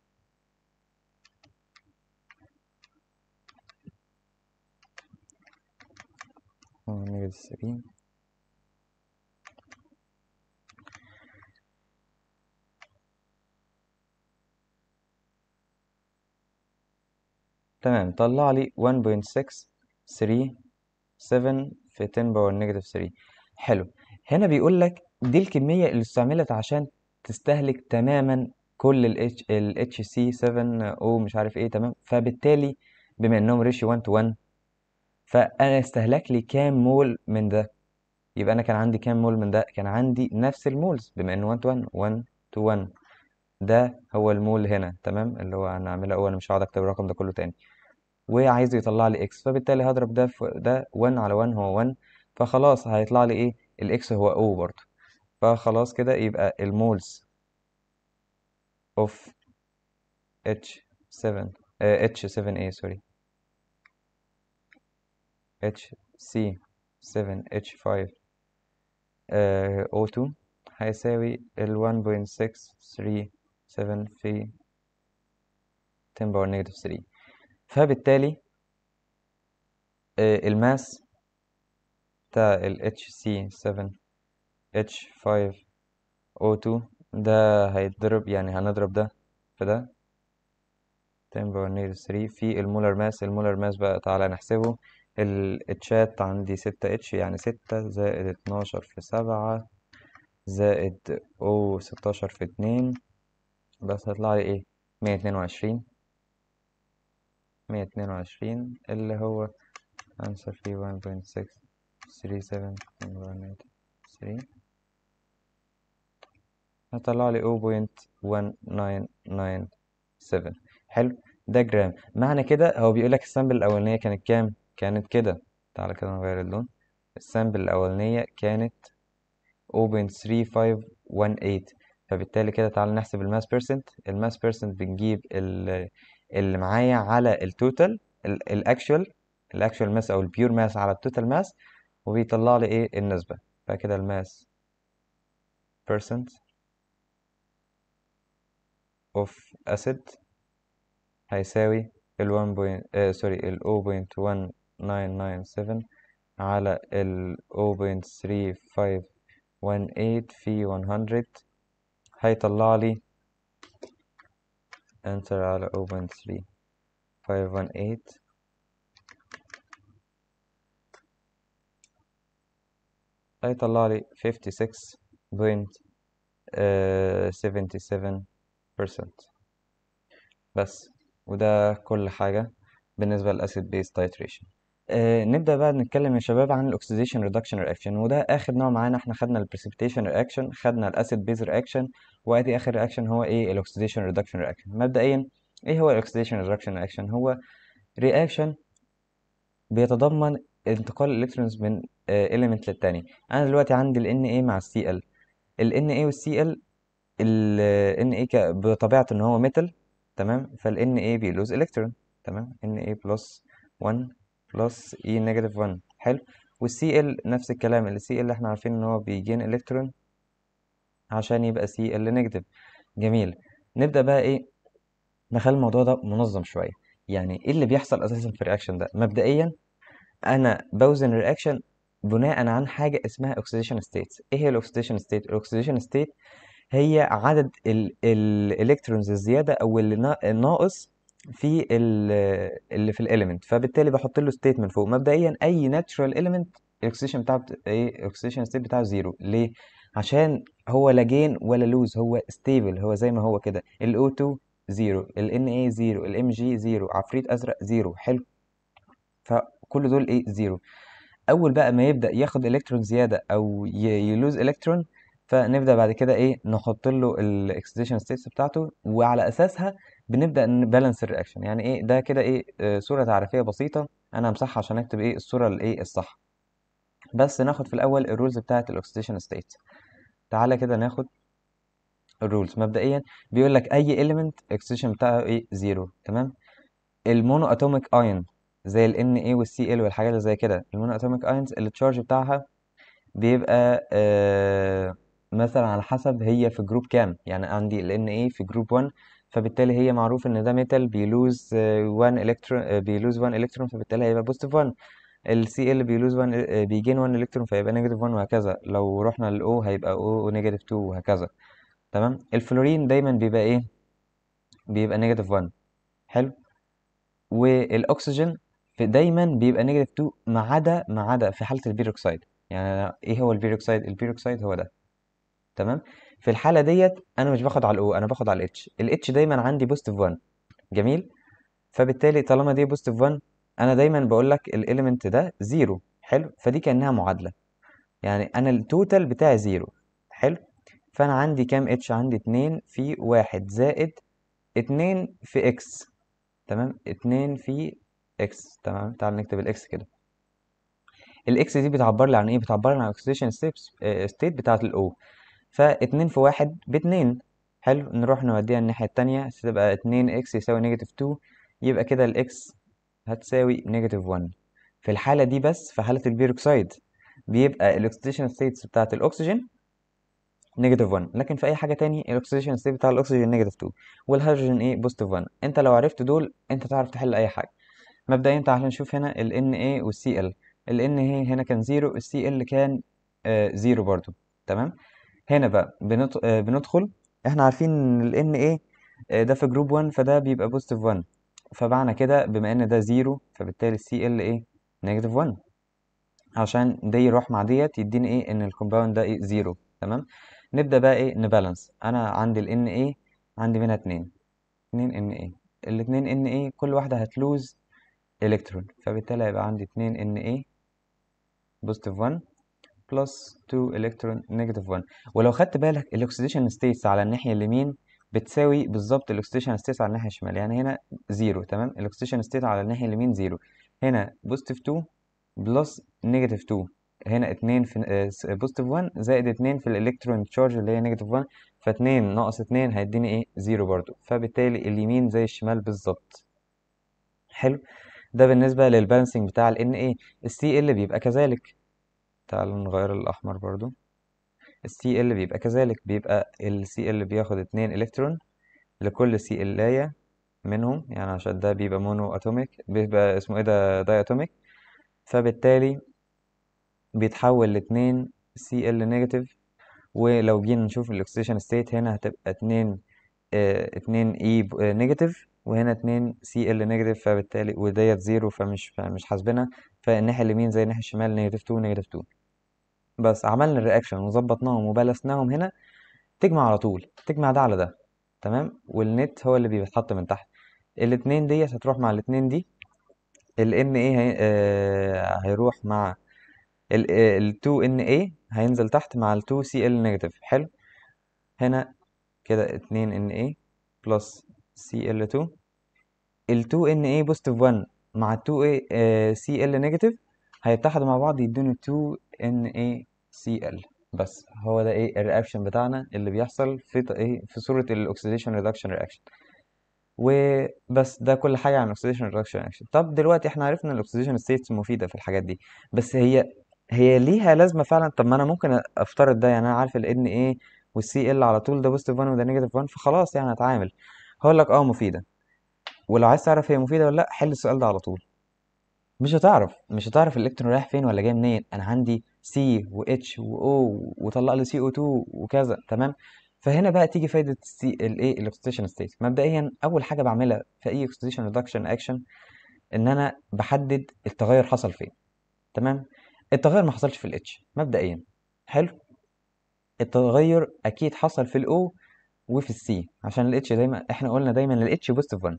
negative 3 تمام طلع لي 1.637 في 10 power negative 3 حلو. هنا بيقول لك دي الكمية اللي استعملت عشان تستهلك تماما كل ال H ال HC7O مش عارف إيه تمام؟ فبالتالي بما إنهم ratio 1 to 1 فأنا استهلك لي كام مول من ده؟ يبقى أنا كان عندي كام مول من ده؟ كان عندي نفس ال moles بما إنه 1 to 1 1 to 1 ده هو المول هنا تمام؟ اللي هو هنعملها أول أنا مش هقعد أكتب الرقم ده كله تاني. وعايز يطلع لي X فبالتالي هضرب ده في ده 1 على 1 هو 1 فخلاص هيطلع لي إيه؟ ال X هو أو برضه. فخلاص كده يبقى ال moles of H7 آه H7A sorry HC7H5 آه O2 هيساوي ال 1.637 في 10 power negative 3 فبالتالي آه ال mass بتاع ال HC7 H5O2 ده هيتضرب يعني هنضرب ده في ده. 10 power negative 3 في ال molar mass. ال molar mass بقى تعالى نحسبه. الاتشات عندي 6 اتش يعني 6 زائد 12 في 7 زائد أو 16 في 2 بس هيطلع لي إيه؟ 122 122 اللي هو answer فيه 1.637 3 هطلع لي 0.1997 حلو. ده جرام معنى كده هو بيقول لك ال sample الأولانية كانت كام؟ كانت كده. تعالى كده نغير اللون. ال sample الأولانية كانت 0.3518 فبالتالي كده تعالى نحسب ال mass percent ال mass percent بنجيب اللي معايا على ال total ال actual ال actual mass أو ال pure mass على ال total mass وبيطلع لي إيه؟ النسبة. فكده ال mass percent of acid هيساوي ال 1 point آه سوري ال 0.1997 على ال 0.3518 في 100 هيطلع لي answer على 0.3518 هيطلع لي 56.77% بس. وده كل حاجة بالنسبة لل acid base titration آه نبدأ بقى نتكلم يا شباب عن ال oxidation reduction reaction وده آخر نوع معانا إحنا خدنا ال precipitation reaction خدنا ال acid base reaction وأدي آخر reaction هو إيه؟ ال oxidation reduction reaction مبدئيا إيه هو ال oxidation reduction reaction هو reaction بيتضمن انتقال ال electrons من element للتاني. أنا دلوقتي عندي ال Na مع ال Cl ال Na وال Cl ال Na بطبيعته إن هو metal تمام؟ فال Na بي lose electron تمام؟ Na plus 1 plus E negative 1 حلو. وال Cl نفس الكلام. ال Cl إحنا عارفين إن هو بي gain electron عشان يبقى Cl negative جميل. نبدأ بقى إيه؟ نخلي الموضوع ده منظم شوية. يعني إيه اللي بيحصل أساسا في ال reaction ده؟ مبدئيا أنا بوزن ال reaction بناء عن حاجة اسمها oxidation state إيه هي ال oxidation state ال oxidation state هي عدد ال electrons الزيادة أو اللي الناقص في اللي في ال element فبالتالي بحط له state من فوق. مبدئيا أي natural element ال oxidation بتاعه إيه ال oxidation state بتاعه zero ليه؟ عشان هو لا gain ولا lose هو stable هو زي ما هو كده. ال O 2 zero ال E zero ال Mg zero عفريت أزرق zero حلو. فكل دول إيه؟ zero أول بقى ما يبدأ ياخد الكترون زيادة أو ي lose electron فنبدأ بعد كده إيه؟ نحط له ال oxidation states بتاعته وعلى أساسها بنبدأ ن balance ال reaction يعني إيه؟ ده كده إيه؟ آه صورة تعريفية بسيطة. أنا همسحها عشان أكتب إيه؟ الصورة الإيه؟ الصح. بس ناخد في الأول ال rules بتاعه ال oxidation state تعالى كده ناخد ال rules مبدئيا بيقول لك أي element ال oxidation بتاعه إيه؟ زيرو تمام؟ ال monoatomic ion زي ال Na وال Cl والحاجات اللي زي كده. ال monoatomic ions ال charge بتاعها بيبقى آه مثلا على حسب هي في group كام. يعني عندي ال Na في group 1 فبالتالي هي معروف إن ده metal بي lose 1 الكترون بي lose 1 الكترون فبالتالي هيبقى positive 1 ال Cl بي lose 1 بي gain 1 الكترون فيبقى negative 1 وهكذا. لو رحنا لل O هيبقى O negative 2 وهكذا. تمام؟ الفلورين دايما بيبقى إيه؟ بيبقى negative 1 حلو؟ والأكسجين دايما بيبقى negative 2 ما عدا ما عدا في حالة البيروكسيد يعني إيه هو ال peroxide ال peroxide هو ده. تمام؟ في الحالة ديت أنا مش باخد على ال O أنا باخد على ال H. ال H دايما عندي positive 1 جميل؟ فبالتالي طالما دي positive 1 أنا دايما بقول لك ال element ده زيرو حلو؟ فدي كأنها معادلة. يعني أنا ال total بتاعي زيرو حلو؟ فأنا عندي كام إتش؟ عندي 2 في 1 زائد 2 في إكس. تمام؟ 2 في إكس. تمام؟ تعال نكتب ال X كده. ال X دي بتعبر لي عن إيه؟ بتعبر لي عن ال oxidation state بتاعة ال O ف2 في 1 ب2 حلو نروح نوديها الناحية الثانية تبقى 2 X يساوي negative 2 يبقى كده ال X هتساوي negative 1 في الحالة دي بس في حالة البيروكسيد بيبقى ال oxidation states بتاعت الاكسجين negative 1 لكن في أي حاجة تاني ال oxidation state بتاع الاكسجين negative 2 والهيدروجين إيه positive 1 أنت لو عرفت دول أنت تعرف تحل أي حاجة. مبدئيا تعال نشوف هنا ال Na وال Cl ال Na هنا كان 0 ال Cl كان 0 آه برضو. تمام؟ هنا بقى بنط... آه بندخل. إحنا عارفين ان ال Na آه ده في group 1 فده بيبقى positive 1 فمعنى كده بما إن ده 0 فبالتالي Cl إيه negative 1 عشان ده يروح مع ديت يديني إيه؟ إن ال compound ده إيه؟ 0 تمام؟ نبدأ بقى إيه؟ ن balance. أنا عندي ال Na عندي منها اتنين. اتنين Na الاتنين Na كل واحدة هت lose الكترون فبالتالي هيبقى عندي اتنين Na positive 1 plus 2 الكترون negative 1 ولو خدت بالك ال oxidation states على الناحية اليمين بتساوي بالظبط ال oxidation states على الناحية الشمال. يعني هنا زيرو تمام؟ ال oxidation state على الناحية اليمين زيرو هنا positive 2 plus negative 2 هنا 2 في positive 1 زائد 2 في ال electron charge اللي هي negative 1 ف2 ناقص 2 هيديني إيه؟ 0 برضو. فبالتالي اليمين زي الشمال بالظبط. حلو؟ ده بالنسبة لل balancing بتاع ال Na ال Cl بيبقى كذلك. تعالوا نغير الأحمر برضو. ال Cl بيبقى كذلك بيبقى ال Cl بياخد 2 إلكترون لكل Cl إيه منهم يعني عشان ده بيبقى monoatomic بيبقى اسمه إيه ده diatomic فبالتالي بيتحول لاتنين Cl negative ولو جينا نشوف ال oxidation state هنا هتبقى اتنين آه اتنين e negative وهنا اتنين Cl negative فبالتالي وديت زيرو فمش فمش حاسبينها. فالناحية اليمين زي الناحية الشمال negative 2 negative 2 بس عملنا ال reaction وظبطناهم وبلسناهم هنا تجمع على طول تجمع ده على ده تمام؟ والنت هو اللي بيتحط من تحت. الاتنين ديت هتروح مع الاتنين دي ال Na هي... آه... هيروح مع ال ال 2 Na هينزل تحت مع ال 2 Cl negative حلو؟ هنا كده 2 Na plus Cl 2 ال 2 Na positive 1 مع 2 إيه Cl negative هيتحدوا مع بعض يدوني 2 ال بس هو ده إيه ال reaction بتاعنا اللي بيحصل في إيه في صورة ال oxidation reduction reaction وبس ده كل حاجة عن ال oxidation reduction reaction طب دلوقتي إحنا عرفنا إن ال oxidation states مفيدة في الحاجات دي. بس هي هي ليها لازمة فعلا. طب ما أنا ممكن أفترض ده يعني أنا عارف ال إيه والسي ال على طول ده positive 1 وده negative 1 فخلاص يعني هتعامل. هقول لك آه مفيدة. ولو عايز تعرف هي مفيدة ولا لأ حل السؤال ده على طول. مش هتعرف مش هتعرف الإلكترون رايح فين ولا جاي منين. أنا عندي سي و اتش و أو وطلع لي CO 2 وكذا تمام؟ فهنا بقى تيجي فايدة ال سي الايه ال oxidation state مبدئيا أول حاجة بعملها في أي oxidation reduction reaction إن أنا بحدد التغير حصل فين تمام؟ التغير ما حصلش في ال H مبدئيا. حلو؟ التغير أكيد حصل في الاو وفي السي عشان الاتش دايما إحنا قلنا دايما ال H positive 1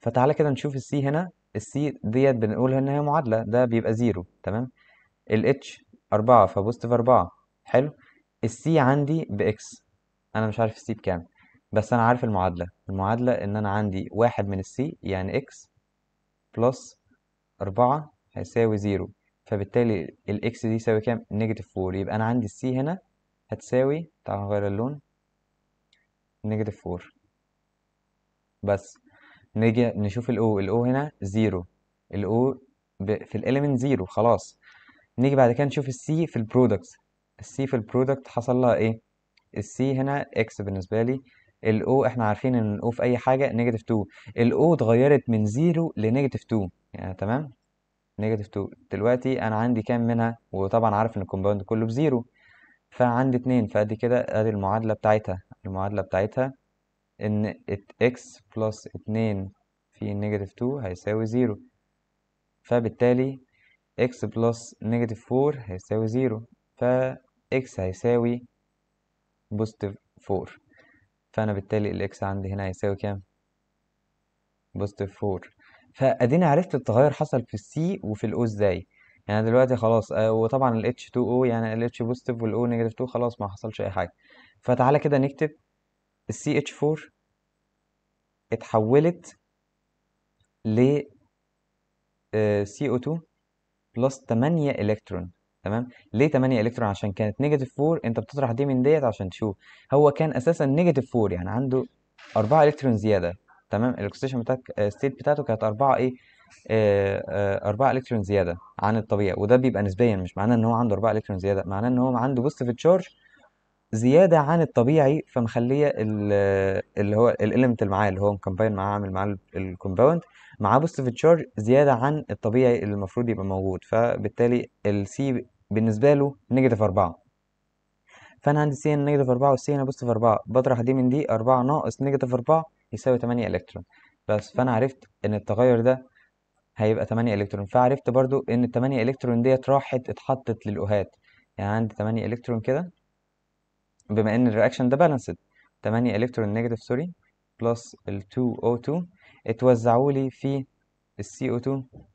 فتعالى كده نشوف ال C هنا. ال C ديت بنقول إن هي معادلة ده بيبقى زيرو تمام؟ ال H 4 ف positive 4 حلو؟ ال C عندي ب X أنا مش عارف ال C بكام بس أنا عارف المعادلة المعادلة إن أنا عندي واحد من ال C يعني X plus 4 هيساوي زيرو فبالتالي ال X دي يساوي كام؟ negative 4 يبقى أنا عندي ال C هنا هتساوي تعال نغير اللون negative 4 بس. نيجي نشوف ال O ال O هنا زيرو ال O في ال element زيرو خلاص. نيجي بعد كده نشوف السي في البرودكت السي في البرودكت حصل لها إيه؟ ال C هنا X بالنسبة لي. ال O إحنا عارفين إن ال O في أي حاجة negative 2 ال O اتغيرت من zero ل negative 2 يعني تمام؟ negative 2 دلوقتي أنا عندي كام منها؟ وطبعا عارف إن ال compound كله ب zero. فعندي اتنين فأدي كده أدي المعادلة بتاعتها. المعادلة بتاعتها إن x plus اتنين في negative 2 هيساوي zero. فبالتالي x plus negative 4 هيساوي zero. x هيساوي positive 4 فأنا بالتالي ال X عندي هنا هيساوي كام؟ positive 4 فأدينا عرفت التغير حصل في ال C وفي ال O إزاي. يعني دلوقتي خلاص آه وطبعا ال H2O يعني ال H positive وال O negative 2 خلاص ما حصلش أي حاجة. فتعالى كده نكتب ال CH4 اتحولت ل آه CO2 plus 8 إلكترون تمام؟ ليه 8 إلكترون؟ عشان كانت negative 4 انت بتطرح دي من ديت عشان تشوف. هو كان أساسا negative 4 يعني عنده 4 إلكترون زيادة تمام؟ ال oxidation بتاعك state بتاعته كانت 4 إيه آه، آه، أربعة إلكترون زيادة عن الطبيعي وده بيبقى نسبيا مش معناه إن هو عنده أربعة إلكترون زيادة معناه إن هو عنده positive charge زيادة عن الطبيعي فمخلية ال- اللي هو ال element اللي معاه اللي هو م combine معاه عامل معاه ال compound معاه positive charge زيادة عن الطبيعي اللي المفروض يبقى موجود. فبالتالي ال C بالنسبة له negative أربعة. فأنا عندي C negative أربعة وال C هنا positive أربعة. بطرح دي من دي أربعة ناقص negative أربعة يساوي تمانية إلكترون. بس فأنا عرفت إن التغير ده هيبقى 8 إلكترون. فعرفت برضو إن ال 8 إلكترون ديت راحت اتحطت لل O هات. يعني عندي 8 إلكترون كده. بما إن ال reaction ده balanced 8 الكترون negative sorry plus ال 2 O2 اتوزعوا لي في ال CO2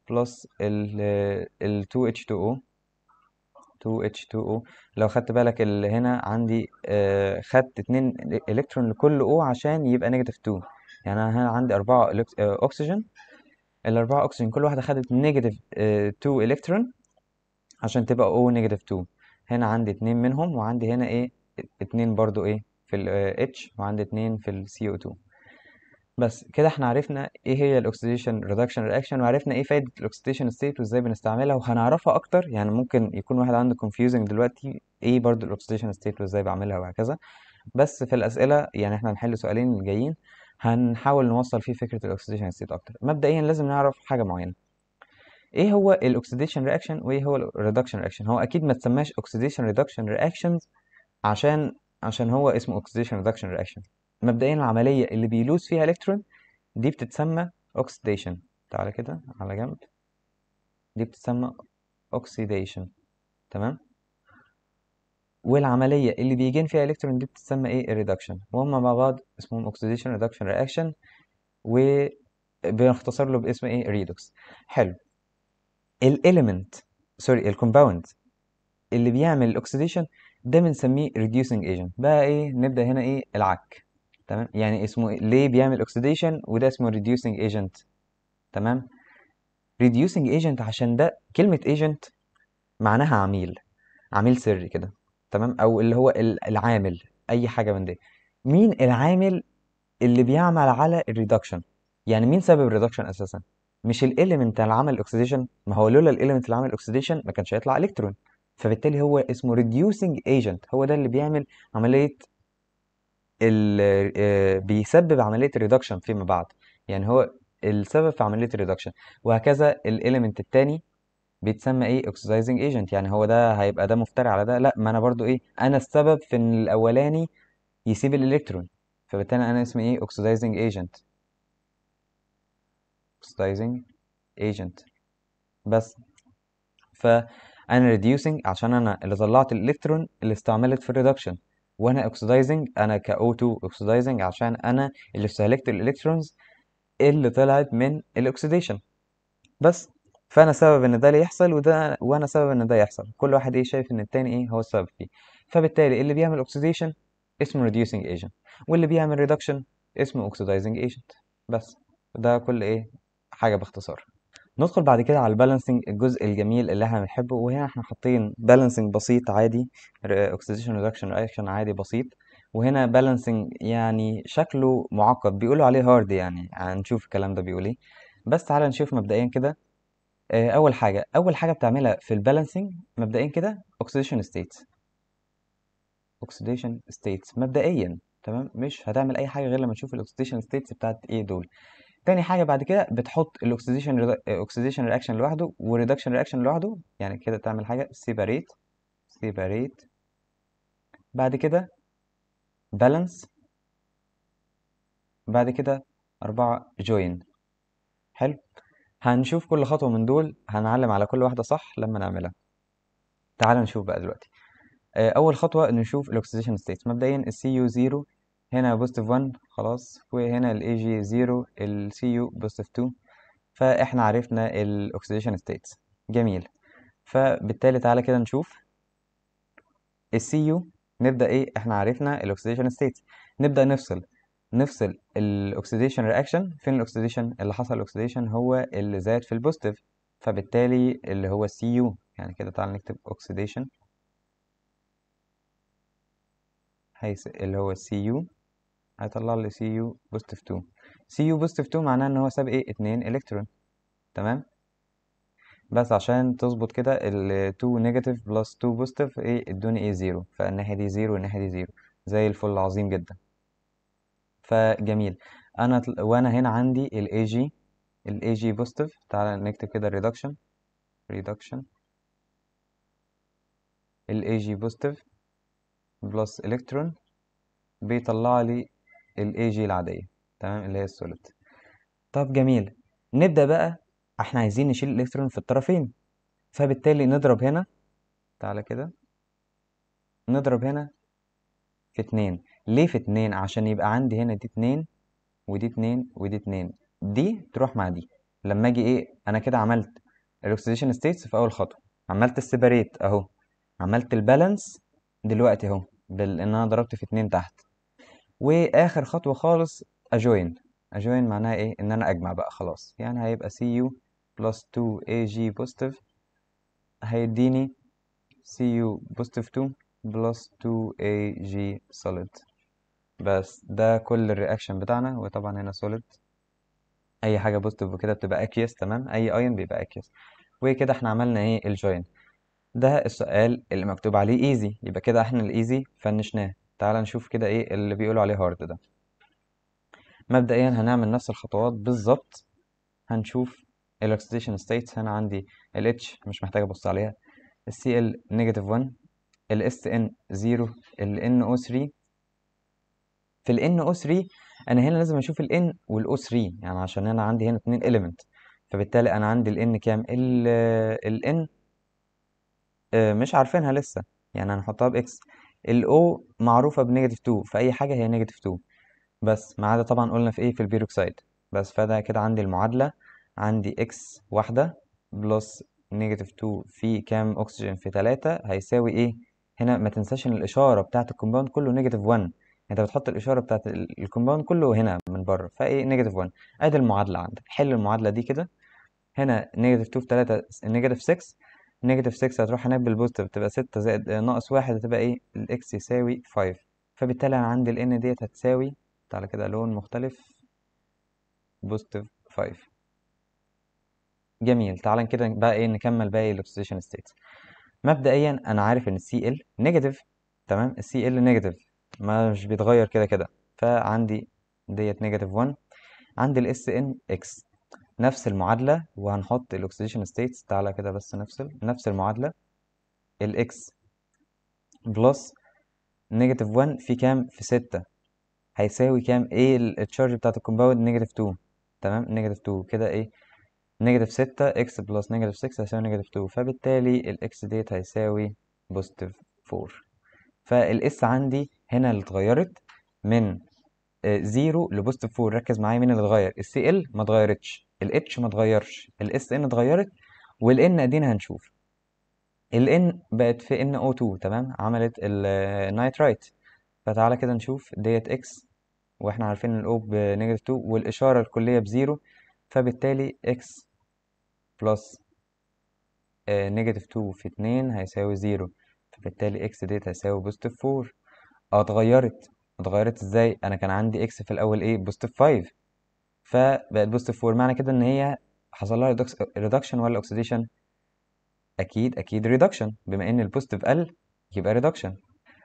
plus ال ال 2H2O 2H2O لو خدت بالك اللي هنا عندي آه خدت 2 الكترون لكل O عشان يبقى negative 2 يعني أنا هنا عندي 4 إلكت- آه، اكسجين الأربعة أكسجين كل واحدة خدت negative 2 إلكترون عشان تبقى O negative 2 هنا عندي اتنين منهم وعندي هنا إيه؟ اتنين برضو إيه في ال H وعندي اتنين في ال CO2 بس كده إحنا عرفنا إيه هي ال oxidation reduction reaction وعرفنا إيه فايدة ال oxidation state وازاي بنستعملها وهنعرفها أكتر. يعني ممكن يكون واحد عنده confusing دلوقتي إيه برضو ال oxidation state وازاي بعملها وهكذا. بس في الأسئلة يعني إحنا هنحل سؤالين الجايين هنحاول نوصل فيه فكرة ال oxidation state أكتر. مبدئيا لازم نعرف حاجة معينة. إيه هو ال oxidation reaction وايه هو ال reduction reaction هو أكيد ما تسماش oxidation reduction reactions عشان عشان هو اسمه oxidation reduction reaction مبدئيا العملية اللي بي lose فيها الكترون دي بتتسمى oxidation تعالى كده على جنب. دي بتتسمى oxidation تمام؟ والعملية اللي بي gain فيها الكترون دي بتتسمى إيه؟ ال reduction وهم مع بعض اسمهم oxidation reduction reaction وبنختصر له باسم إيه؟ redox حلو. ال element sorry ال compound اللي بيعمل ال oxidation ده بنسميه reducing agent. بقى إيه؟ نبدأ هنا إيه؟ العك. تمام؟ يعني اسمه إيه؟ ليه بيعمل oxidation وده اسمه reducing agent. تمام؟ reducing agent عشان ده كلمة agent معناها عميل. عميل سري كده. تمام؟ أو اللي هو ال- العامل. أي حاجة من دي. مين العامل اللي بيعمل على ال reduction يعني مين سبب ال reduction أساسا؟ مش الاليمنت اللي عمل الاكسيديشن ما هو لولا الاليمنت اللي عمل الاكسيديشن ما كانش هيطلع الكترون فبالتالي هو اسمه reducing agent هو ده اللي بيعمل عملية ال آه، بيسبب عملية ال reduction فيما بعد. يعني هو السبب في عملية ال reduction وهكذا ال element التاني بيتسمى إيه؟ oxidizing agent. يعني هو ده هيبقى ده مفتري على ده. لا ما أنا برضو إيه؟ أنا السبب في إن الأولاني يسيب الإلكترون. فبالتالي أنا اسمي إيه؟ oxidizing agent. oxidizing agent. بس. فانا reducing عشان أنا اللي طلعت الإلكترون اللي استعملت في ال reduction وأنا oxidizing أنا ك O2 oxidizing عشان أنا اللي استهلكت ال electrons اللي طلعت من ال oxidation بس فأنا سبب إن ده اللي يحصل وده وأنا سبب إن ده يحصل. كل واحد إيه شايف إن التاني إيه هو السبب فيه. فبالتالي اللي بيعمل oxidation اسمه reducing agent واللي بيعمل reduction اسمه oxidizing agent. بس ده كل إيه حاجة باختصار. ندخل بعد كده على ال balancing الجزء الجميل اللي إحنا بنحبه وهنا إحنا حاطين balancing بسيط عادي oxidation reduction reaction عادي بسيط وهنا balancing يعني شكله معقد بيقولوا عليه hard يعني هنشوف الكلام ده بيقول إيه. بس تعالى نشوف مبدئيا كده آه، أول حاجة أول حاجة بتعملها في ال balancing مبدئيا كده oxidation states oxidation states مبدئيا تمام؟ مش هتعمل أي حاجة غير لما تشوف ال oxidation states بتاعت إيه دول. تاني حاجة بعد كده بتحط ال oxidation oxidation reaction لوحده و reduction reaction لوحده يعني كده تعمل حاجة separate separate بعد كده balance بعد كده أربعة join حلو. هنشوف كل خطوة من دول هنعلم على كل واحدة صح لما نعملها. تعال نشوف بقى دلوقتي. آه، أول خطوة نشوف ال oxidation states مبدئيا ال CU 0 هنا positive 1 خلاص. وهنا ال AG 0 ال CU positive 2 فإحنا عرفنا ال oxidation states جميل. فبالتالي تعالى كده نشوف. ال CU نبدأ إيه؟ إحنا عرفنا ال oxidation states نبدأ نفصل. نفصل ال oxidation reaction فين ال oxidation اللي حصل ال oxidation هو اللي زاد في ال positive فبالتالي اللي هو CU يعني كده تعال نكتب oxidation هيس اللي هو CU هيطلع لي CU positive 2 CU positive 2 معناه إن هو ساب إيه؟ 2 الكترون تمام؟ بس عشان تظبط كده ال 2 negative plus 2 positive إيه؟ ادوني إيه؟ zero فالناحية دي zero والناحية دي zero زي الفل عظيم جدا. فجميل. أنا وأنا هنا عندي ال AG ال AG positive تعالى نكتب كده reduction. reduction. ال AG positive plus electron بيطلع لي ال AG العادية تمام اللي هي ال solid طب جميل. نبدأ بقى إحنا عايزين نشيل الإلكترون في الطرفين. فبالتالي نضرب هنا تعالى كده. نضرب هنا في اتنين. ليه في اتنين؟ عشان يبقى عندي هنا دي اتنين ودي اتنين ودي اتنين. دي تروح مع دي. لما أجي إيه أنا كده عملت ال oxidation states في أول خطوة. عملت ال separate أهو. عملت ال balance دلوقتي أهو بال إن أنا ضربت في اتنين تحت. وآخر خطوة خالص أ join. أ join معناها إيه؟ إن أنا أجمع بقى خلاص. يعني هيبقى CU plus 2 AG positive هيديني CU positive 2 plus 2 AG solid بس ده كل ال reaction بتاعنا وطبعا هنا solid أي حاجة positive وكده بتبقى aqueous تمام؟ أي ايون بيبقى aqueous وكده إحنا عملنا إيه؟ ال join ده السؤال اللي مكتوب عليه easy يبقى كده إحنا ال easy فنشناه. تعال نشوف كده إيه اللي بيقولوا عليه hard ده. مبدئيا هنعمل نفس الخطوات بالظبط. هنشوف ال oxidation states هنا عندي ال H مش محتاج أبص عليها. ال Cl negative 1 ال SN 0 ال NO3 في ال NO3 أنا هنا لازم أشوف ال N وال O3 يعني عشان أنا عندي هنا اتنين element. فبالتالي أنا عندي ال N كام؟ ال ال N آه، مش عارفينها لسه. يعني هنحطها ب X ال O معروفة ب negative 2 فأي حاجة هي negative 2 بس ما عدا طبعا قلنا في إيه؟ في البيروكسيد بس فده كده عندي المعادلة. عندي X واحدة plus negative 2 في كام؟ أكسجين في 3 هيساوي إيه؟ هنا ما تنساش إن الإشارة بتاعت ال compound كله negative 1 أنت بتحط الإشارة بتاعت ال- ال compound كله هنا من بره فإيه؟ negative 1 أدي المعادلة عندك. حل المعادلة دي كده. هنا negative 2 في 3 negative 6 negative 6 هتروح هناك بال positive تبقى 6 زائد آه، ناقص 1 هتبقى إيه؟ ال X يساوي 5 فبالتالي أنا عندي ال n ديت هتساوي تعالى كده لون مختلف positive 5 جميل. تعالى كده بقى إيه؟ نكمل باقي ال oxidation state مبدئيا أنا عارف إن ال Cl negative تمام؟ ال Cl negative ما مش بيتغير كده كده. فعندي ديت negative 1 عندي ال SN X نفس المعادلة وهنحط ال oxidation states تعالى كده بس نفصل. نفس المعادلة. ال X plus negative 1 في كام؟ في 6 هيساوي كام؟ إيه ال charge بتاعت ال compound negative 2 تمام؟ negative 2 كده إيه؟ negative 6 X plus negative 6 هيساوي negative 2 فبالتالي ال X ديت هيساوي positive 4 فال SN عندي هنا اللي اتغيرت من zero ل positive 4 ركز معايا مين اللي اتغير؟ ال Cl ما اتغيرتش ال H ما اتغيرش ال SN اتغيرت وال N ادينا هنشوف. ال N بقت في NO 2 تمام؟ عملت ال nitrite فتعالى كده نشوف ديت X وإحنا عارفين ال O ب negative 2 والاشارة الكلية ب zero. فبالتالي X plus negative 2 في 2 هيساوي zero. فبالتالي X ديت هيساوي positive 4 آه اتغيرت اتغيرت إزاي؟ أنا كان عندي X في الأول إيه positive 5 فبقت positive 4 معنى كده إن هي حصل لها reduction ولا oxidation أكيد أكيد reduction بما إن ال positive قل يبقى reduction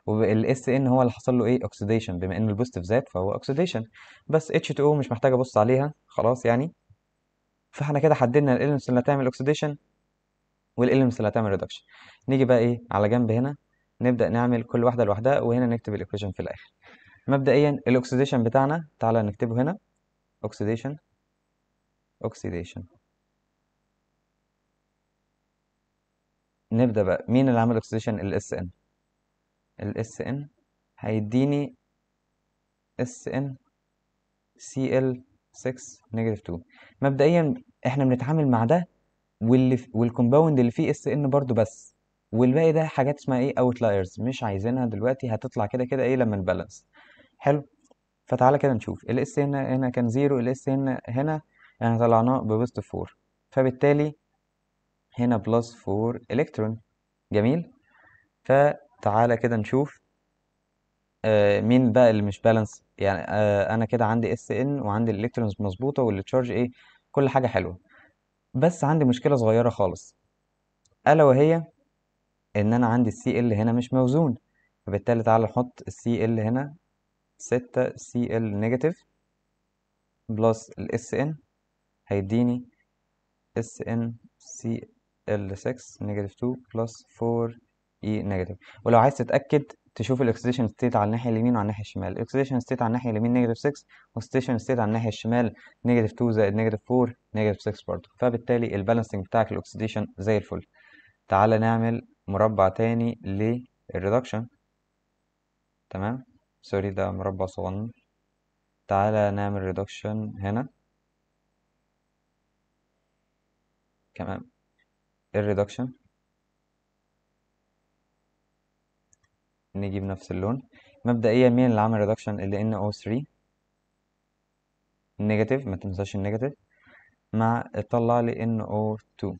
وال SN هو اللي حصل له إيه؟ oxidation بما إن ال positive زاد فهو oxidation بس H 2 O مش محتاج أبص عليها. خلاص يعني. فإحنا كده حددنا ال elements اللي هتعمل oxidation وال elements اللي هتعمل reduction نيجي بقى إيه؟ على جنب هنا. نبدأ نعمل كل واحدة لوحدها وهنا نكتب ال equation في الآخر. مبدئيا ال oxidation بتاعنا تعالى نكتبه هنا. oxidation oxidation نبدأ بقى. مين اللي عمل oxidation ال SN ال SN هيديني SN Cl 6 negative 2 مبدئيا إحنا بنتعامل مع ده واللي وال compound اللي فيه ان برضو بس. والباقي ده حاجات اسمها إيه؟ outliers مش عايزينها دلوقتي هتطلع كده كده إيه؟ لما ن balance حلو. فتعالى كده نشوف. ال Sn هنا كان زيرو ال Sn هنا يعني طلعناه ب positive 4 فبالتالي هنا plus 4 الكترون جميل. فتعالى كده نشوف آه مين بقى اللي مش balance يعني آه أنا كده عندي Sn وعندي ال electrons مظبوطة وال charge إيه كل حاجة حلوة. بس عندي مشكلة صغيرة خالص. ألا وهي إن أنا عندي ال Cl هنا مش موزون. فبالتالي تعالى نحط ال Cl هنا ستة Cl negative plus ال Sn هيديني اس ان سي ال 6 نيجاتيف 2 بلس 4 e negative ولو عايز تتأكد تشوف ال oxidation state على الناحية اليمين وعلى الناحية الشمال. ال oxidation state على الناحية اليمين negative 6 وال oxidation state على الناحية الشمال negative 2 زائد negative 4 negative 6 برضه. فبالتالي ال balancing بتاعك ال oxidation زي الفل. تعالى نعمل مربع تاني لل reduction تمام؟ sorry ده مربع صغنن. تعالى نعمل reduction هنا. كمان ال reduction نجيب نفس اللون. مبدئيا مين اللي عمل reduction ال NO3 negative ما تنساش ال negative مع طلع لي NO2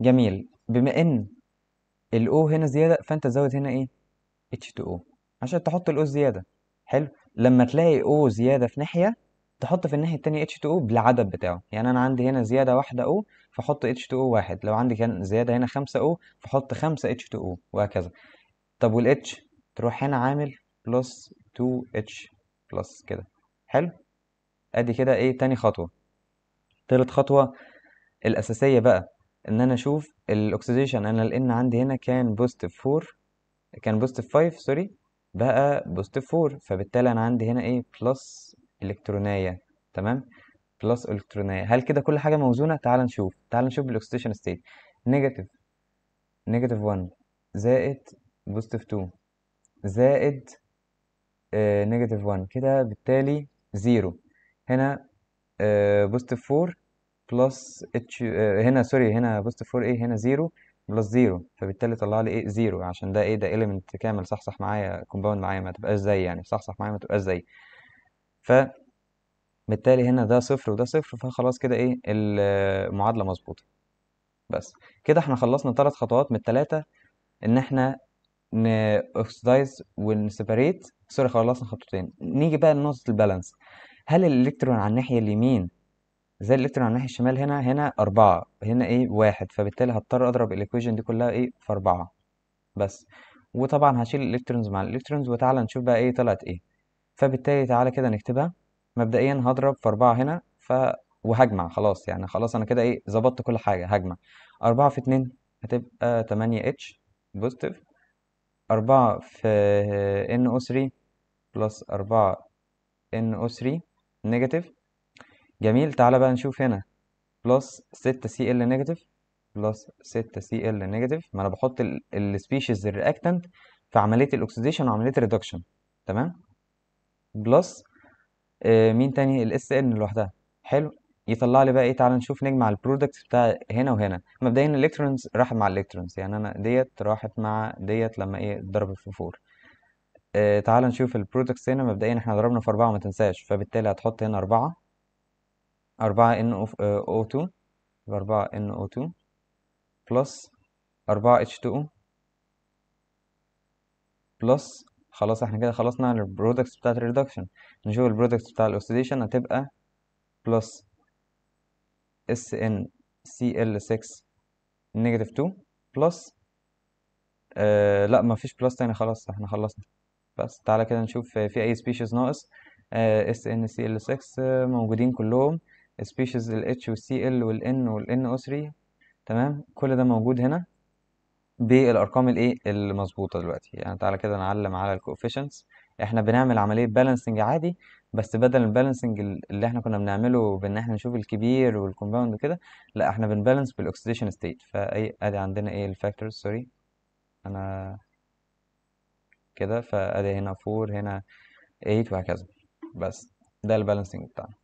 جميل. بما إن ال O هنا زيادة فأنت تزود هنا إيه؟ H2O عشان تحط ال O زيادة. حلو. لما تلاقي O زيادة في ناحية تحط في الناحية التانية H2O بالعدد بتاعه. يعني أنا عندي هنا زيادة واحدة O فحط H2O واحد. لو عندي كان زيادة هنا خمسة O فحط خمسة H2O وهكذا. طب وال H تروح هنا عامل plus 2H plus كده. حلو؟ أدي كده إيه؟ تاني خطوة. تالت خطوة الأساسية بقى إن أنا أشوف ال oxidation أنا لأن عندي هنا كان positive 4 كان positive 5 sorry بقى positive 4 فبالتالي أنا عندي هنا إيه؟ plus electron تمام؟ plus electron. هل كده كل حاجة موزونة؟ تعال نشوف. تعال نشوف ال oxidation state negative negative 1 زائد positive 2 زائد negative 1 كده بالتالي zero هنا positive 4 plus H هنا sorry هنا positive 4 إيه؟ هنا zero plus zero فبالتالي طلع لي إيه؟ zero عشان ده إيه؟ ده element كامل صحصح معايا compound معايا ما تبقاش زي يعني. صحصح معايا ما تبقاش زي. ف بالتالي هنا ده صفر وده صفر فخلاص كده إيه؟ المعادلة مظبوطة. بس كده إحنا خلصنا ثلاث خطوات من الثلاثة إن إحنا ن oxidize ون separate sorry خلصنا خطوتين. نيجي بقى لنقطة ال balance هل الالكترون على الناحية اليمين زي الإلكترون على الناحية الشمال هنا هنا أربعة هنا إيه؟ واحد. فبالتالي هضطر أضرب ال equation دي كلها إيه؟ في أربعة. بس. وطبعا هشيل ال electrons مع ال electrons وتعالى نشوف بقى إيه طلعت إيه. فبالتالي تعالى كده نكتبها. مبدئيا هضرب في أربعة هنا ف وهجمع خلاص. يعني خلاص أنا كده إيه؟ ظبطت كل حاجة هجمع. أربعة في اتنين هتبقى تمانية H positive. أربعة في NO3 plus أربعة NO3 negative. جميل. تعالى بقى نشوف هنا. plus ستة CL negative plus ستة CL negative ما أنا بحط ال species ال reactant في عملية ال oxidation وعملية ال reduction تمام؟ plus آه مين تاني؟ ال SN لوحدها. حلو. يطلع لي بقى إيه؟ تعالى نشوف نجمع ال product بتاع هنا وهنا. مبدئيا ال electrons راحت مع ال electrons يعني أنا ديت راحت مع ديت لما إيه؟ اتضربت في four آه تعالى نشوف ال products هنا. مبدئيا إحنا ضربنا في أربعة ما تنساش. فبالتالي هتحط هنا أربعة. أربعة NO2 أربعة NO2 plus أربعة H2O plus خلاص إحنا كده خلصنا ال products بتاعت ال reduction نشوف ال products بتاع ال oxidation هتبقى plus SnCl6 negative 2 plus آه لا ما فيش plus تاني خلاص إحنا خلصنا. بس تعالى كده نشوف في أي species ناقص آه SnCl6 آه موجودين كلهم. species ال H وال Cl وال N وال NO3 تمام؟ كل ده موجود هنا. بالارقام الايه المظبوطة دلوقتي. يعني تعالى كده نعلم على ال coefficients إحنا بنعمل عملية balancing عادي بس بدل ال balancing اللي إحنا كنا بنعمله بإن إحنا نشوف الكبير وال compound وكده لأ إحنا بن balance بال oxidation state فأي أدي عندنا إيه ال factors sorry أنا كده فأدي هنا 4 هنا 8 وهكذا. بس ده ال balancing بتاعنا.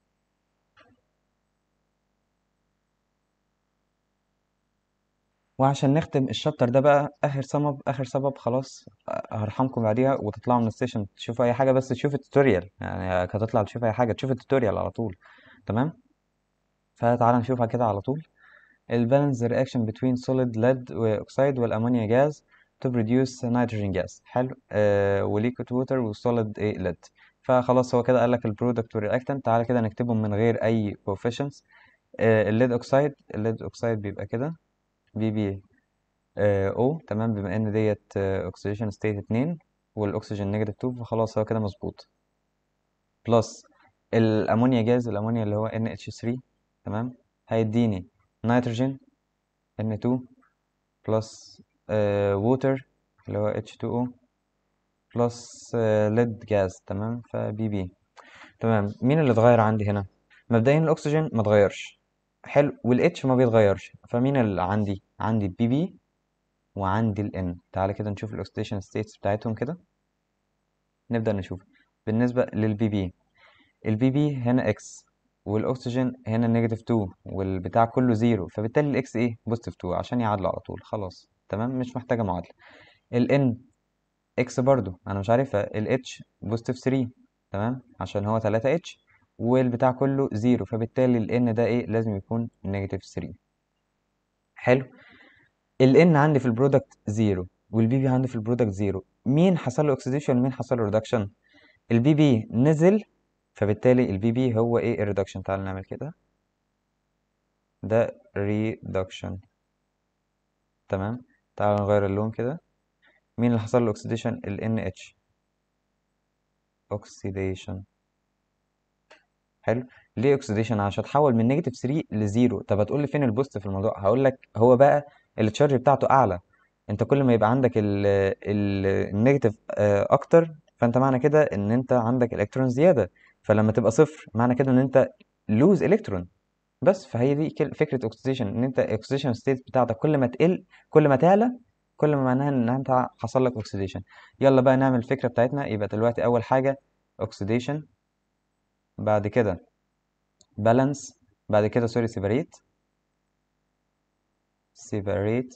وعشان نختم ال chapter ده بقى آخر سبب آخر سبب خلاص هرحمكم بعديها وتطلعوا من ال session تشوفوا أي حاجة بس تشوف ال tutorial يعني هتطلع تشوف أي حاجة تشوف ال tutorial على طول تمام؟ فتعالى نشوفها كده على طول. ال balance reaction بين solid lead oxide وال ammonia gas to produce nitrogen gas. حلو. آه و liquid water و solid إيه lead. فخلاص هو كده قال لك ال product وال reactant تعالى كده نكتبهم من غير أي آه، ال lead oxide ال lead oxide بيبقى كده. PbO تمام بما إن ديت oxidation state 2 والاكسجين negative 2 فخلاص هو كده مظبوط. plus ال ammonia gas ال ammonia اللي هو NH3 تمام هيديني nitrogen N2 plus water اللي هو H2O plus lead gas تمام ف Pb تمام مين اللي اتغير عندي هنا؟ مبدئيا الاكسجين ما اتغيرش. حلو. وال H ما بيتغيرش. فمين اللي عندي؟ عندي ال Pb وعندي ال N تعالى كده نشوف ال oxidation states بتاعتهم كده. نبدأ نشوف. بالنسبة لل Pb ال Pb هنا X والاكسجين هنا negative 2 والبتاع كله zero فبالتالي ال X إيه؟ positive 2 عشان يعادلوا على طول. خلاص. تمام؟ مش محتاجة معادلة. ال N X برضو أنا مش عارفها. ال H positive 3 تمام؟ عشان هو 3 H والبتاع كله zero فبالتالي ال n ده إيه؟ لازم يكون negative 3 حلو. ال n عندي في ال product zero وال Pb عندي في ال product zero مين حصل له oxidation ومين حصل له reduction ال Pb نزل. فبالتالي ال Pb هو إيه؟ ال reduction تعال نعمل كده. ده reduction تمام. تعال نغير اللون كده. مين اللي حصل له oxidation ال NH oxidation حلو. ليه oxidation عشان اتحول من negative 3 ل zero طب هتقول لي فين ال boost في الموضوع؟ هقول لك هو بقى ال charge بتاعته أعلى. أنت كل ما يبقى عندك ال negative أكتر فأنت معنى كده إن أنت عندك الكترون زيادة. فلما تبقى صفر معنى كده إن أنت lose electron بس فهي دي فكرة oxidation إن أنت oxidation state بتاعتك كل ما تقل كل ما تعلى كل ما معناها إن أنت حصل لك oxidation يلا بقى نعمل الفكرة بتاعتنا. يبقى دلوقتي أول حاجة oxidation بعد كده balance بعد كده sorry separate separate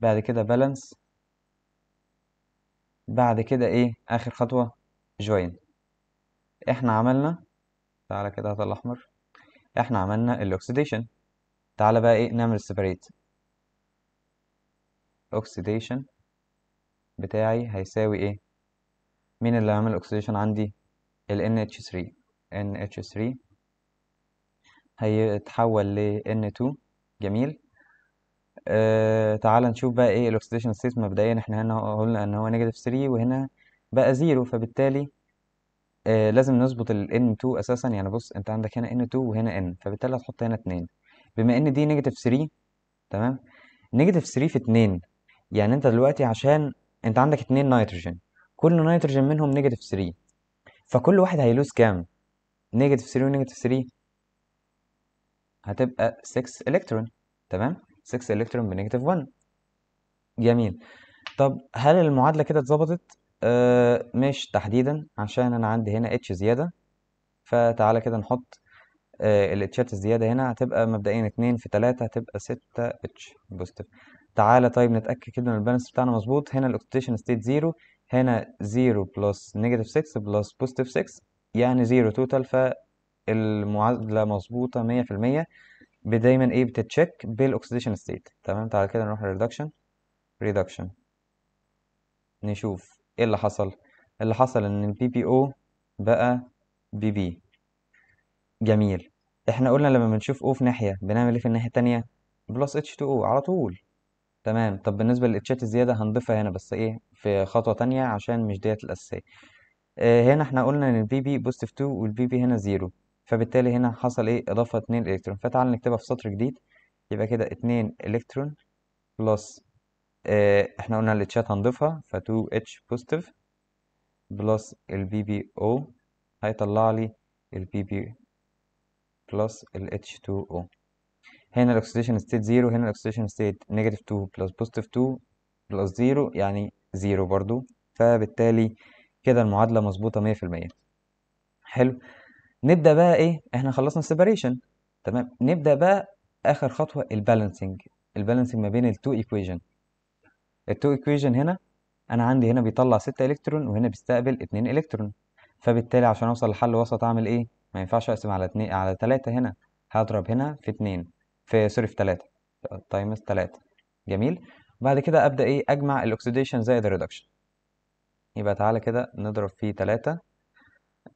بعد كده balance بعد كده إيه؟ آخر خطوة join إحنا عملنا تعالى كده هات الأحمر. إحنا عملنا ال oxidation تعالى بقى إيه؟ نعمل ال separate oxidation بتاعي هيساوي إيه؟ مين اللي عمل oxidation عندي؟ ال NH3 NH3 هيتحول ل N2 جميل. آه تعال نشوف بقى إيه ال oxidation state مبدئيا. إحنا هنا قلنا إن هو negative 3 وهنا بقى zero فبالتالي آه لازم نظبط ال N2 أساسا. يعني بص أنت عندك هنا N2 وهنا N. فبالتالي هتحط هنا 2 بما إن دي negative 3 تمام؟ negative 3 في 2 يعني أنت دلوقتي عشان أنت عندك 2 نيتروجين كل نيتروجين منهم negative 3 فكل واحد ه lose كام؟ negative 3 و negative 3 هتبقى 6 الكترون تمام؟ 6 electron ب negative 1 جميل. طب هل المعادلة كده اتظبطت؟ آه مش تحديدا عشان أنا عندي هنا H زيادة. فتعالى كده نحط آه ال H ات الزيادة هنا. هتبقى مبدئيا 2 في 3 هتبقى 6 H positive تعالى طيب نتأكد كده إن ال balance بتاعنا مظبوط. هنا ال oxidation state 0 هنا 0 plus negative 6 plus positive 6 يعني 0 total فالمعادلة مظبوطة 100% دايما إيه بت check؟ بال oxidation state. تمام؟ تعالى كده نروح لل reduction. reduction. نشوف إيه اللي حصل. اللي حصل إن ال PbO بقى Pb جميل. إحنا قلنا لما بنشوف O في ناحية بنعمل إيه في الناحية التانية؟ plus H2O على طول. تمام. طب بالنسبة لل H ات الزيادة هنضيفها هنا بس إيه في خطوة تانية عشان مش ديت الأساسية. آه هنا إحنا قلنا إن ال Pb positive 2 وال Pb هنا zero فبالتالي هنا حصل إيه؟ إضافة 2 إلكترون. فتعال نكتبها في سطر جديد. يبقى كده 2 electron plus آه إحنا قلنا ال H ات هنضيفها. ف 2 H positive plus ال PbO هيطلع لي ال Pb plus ال H2O هنا ال oxidation state 0 هنا ال oxidation state negative 2 plus positive 2 plus 0 يعني 0 برضو. فبالتالي كده المعادلة مظبوطة 100% حلو. نبدأ بقى إيه؟ إحنا خلصنا ال separation تمام. نبدأ بقى آخر خطوة ال balancing ال balancing ما بين ال two equation ال two equation هنا أنا عندي هنا بيطلع 6 إلكترون وهنا بيستقبل 2 إلكترون. فبالتالي عشان أوصل لحل وسط أعمل إيه؟ ما ينفعش أقسم على 2 على 3 هنا. هضرب هنا في 2 في sorry في 3 times 3 جميل. وبعد كده أبدأ إيه؟ أجمع ال oxidation زائد ال reduction يبقى تعالى كده نضرب في 3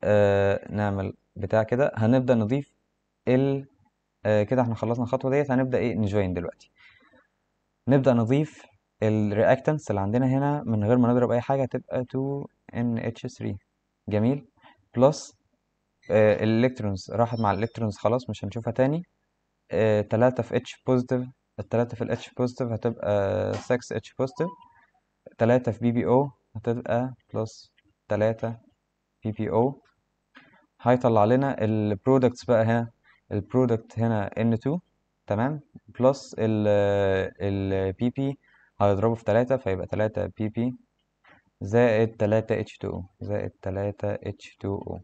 آه نعمل بتاع كده. هنبدأ نضيف ال آه كده إحنا خلصنا الخطوة ديت. هنبدأ إيه؟ ن join دلوقتي. نبدأ نضيف ال reactants اللي عندنا هنا من غير ما نضرب أي حاجة. هتبقى 2NH3 جميل. plus آه ال electrons راحت مع ال electrons خلاص مش هنشوفها تاني. آه 3 في H positive التلاتة في ال H positive هتبقى 6 H positive تلاتة في بي بي أو هتبقى بلس تلاتة بي بي أو هيطلع لنا ال products بقى هنا ال product هنا N2 تمام؟ plus ال ال Pb هيضربه في تلاتة فيبقى تلاتة Pb زائد تلاتة H2O زائد تلاتة H2O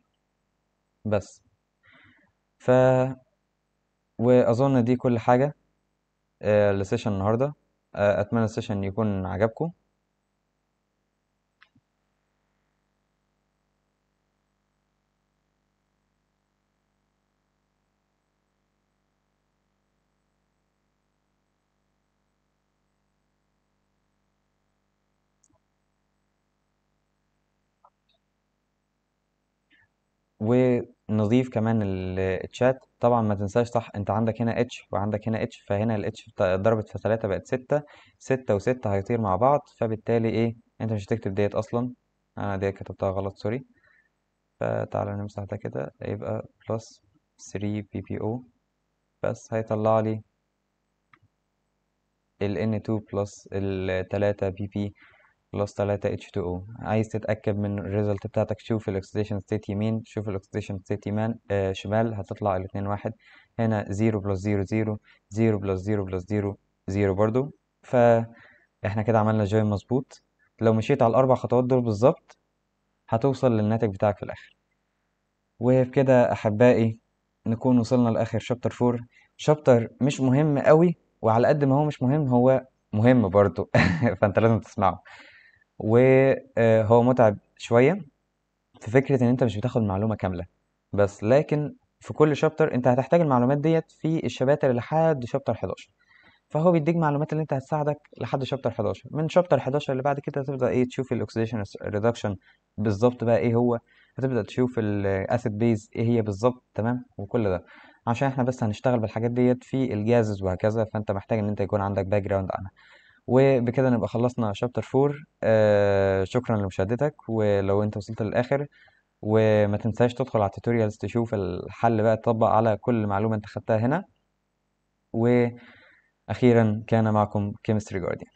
بس. ف وأظن دي كل حاجة آه، ل session النهاردة. آه، أتمنى ال session يكون عجبكم. ونضيف كمان ال- الشات طبعا ما تنساش صح انت عندك هنا اتش وعندك هنا اتش فهنا الاتش ضربت في ثلاثة بقت ستة. ستة وستة هيطير مع بعض فبالتالي إيه؟ انت مش هتكتب ديت أصلا. أنا ديت كتبتها غلط sorry. فتعالى نمسح ده كده. يبقى plus 3 PbO بس هيطلع لي ال N2 plus ال 3 Pb plus 3 H2O عايز تتأكد من ال result بتاعتك شوف ال oxidation state يمين شوف ال oxidation state يمين آه شمال هتطلع الاتنين واحد. هنا 0 plus 0 0 0 plus 0 plus 0 0 برضو. فاحنا كده عملنا جوين مظبوط. لو مشيت على الأربع خطوات دول بالظبط هتوصل للناتج بتاعك في الآخر. وبكده أحبائي نكون وصلنا لآخر chapter 4 chapter مش مهم قوي وعلى قد ما هو مش مهم هو مهم برضو. <laughs> فأنت لازم تسمعه. وهو متعب شوية في فكرة إن أنت مش بتاخد معلومة كاملة. بس لكن في كل chapter أنت هتحتاج المعلومات ديت في ال chapters لحد chapter 11 فهو بيديك معلومات اللي أنت هتساعدك لحد chapter 11 من chapter 11 اللي بعد كده هتبدأ إيه تشوف ال oxidation reduction بالظبط بقى إيه هو. هتبدأ تشوف ال acid base إيه هي بالظبط تمام؟ وكل ده. عشان إحنا بس هنشتغل بالحاجات ديت في ال gases وهكذا. فأنت محتاج إن أنت يكون عندك background عنها. وبكده نبقى خلصنا chapter 4 آه شكرا لمشاهدتك ولو انت وصلت للآخر وما تنساش تدخل على ال tutorials تشوف الحل بقى تطبق على كل معلومة انت خدتها هنا. وأخيرا كان معكم Chemistry Guardian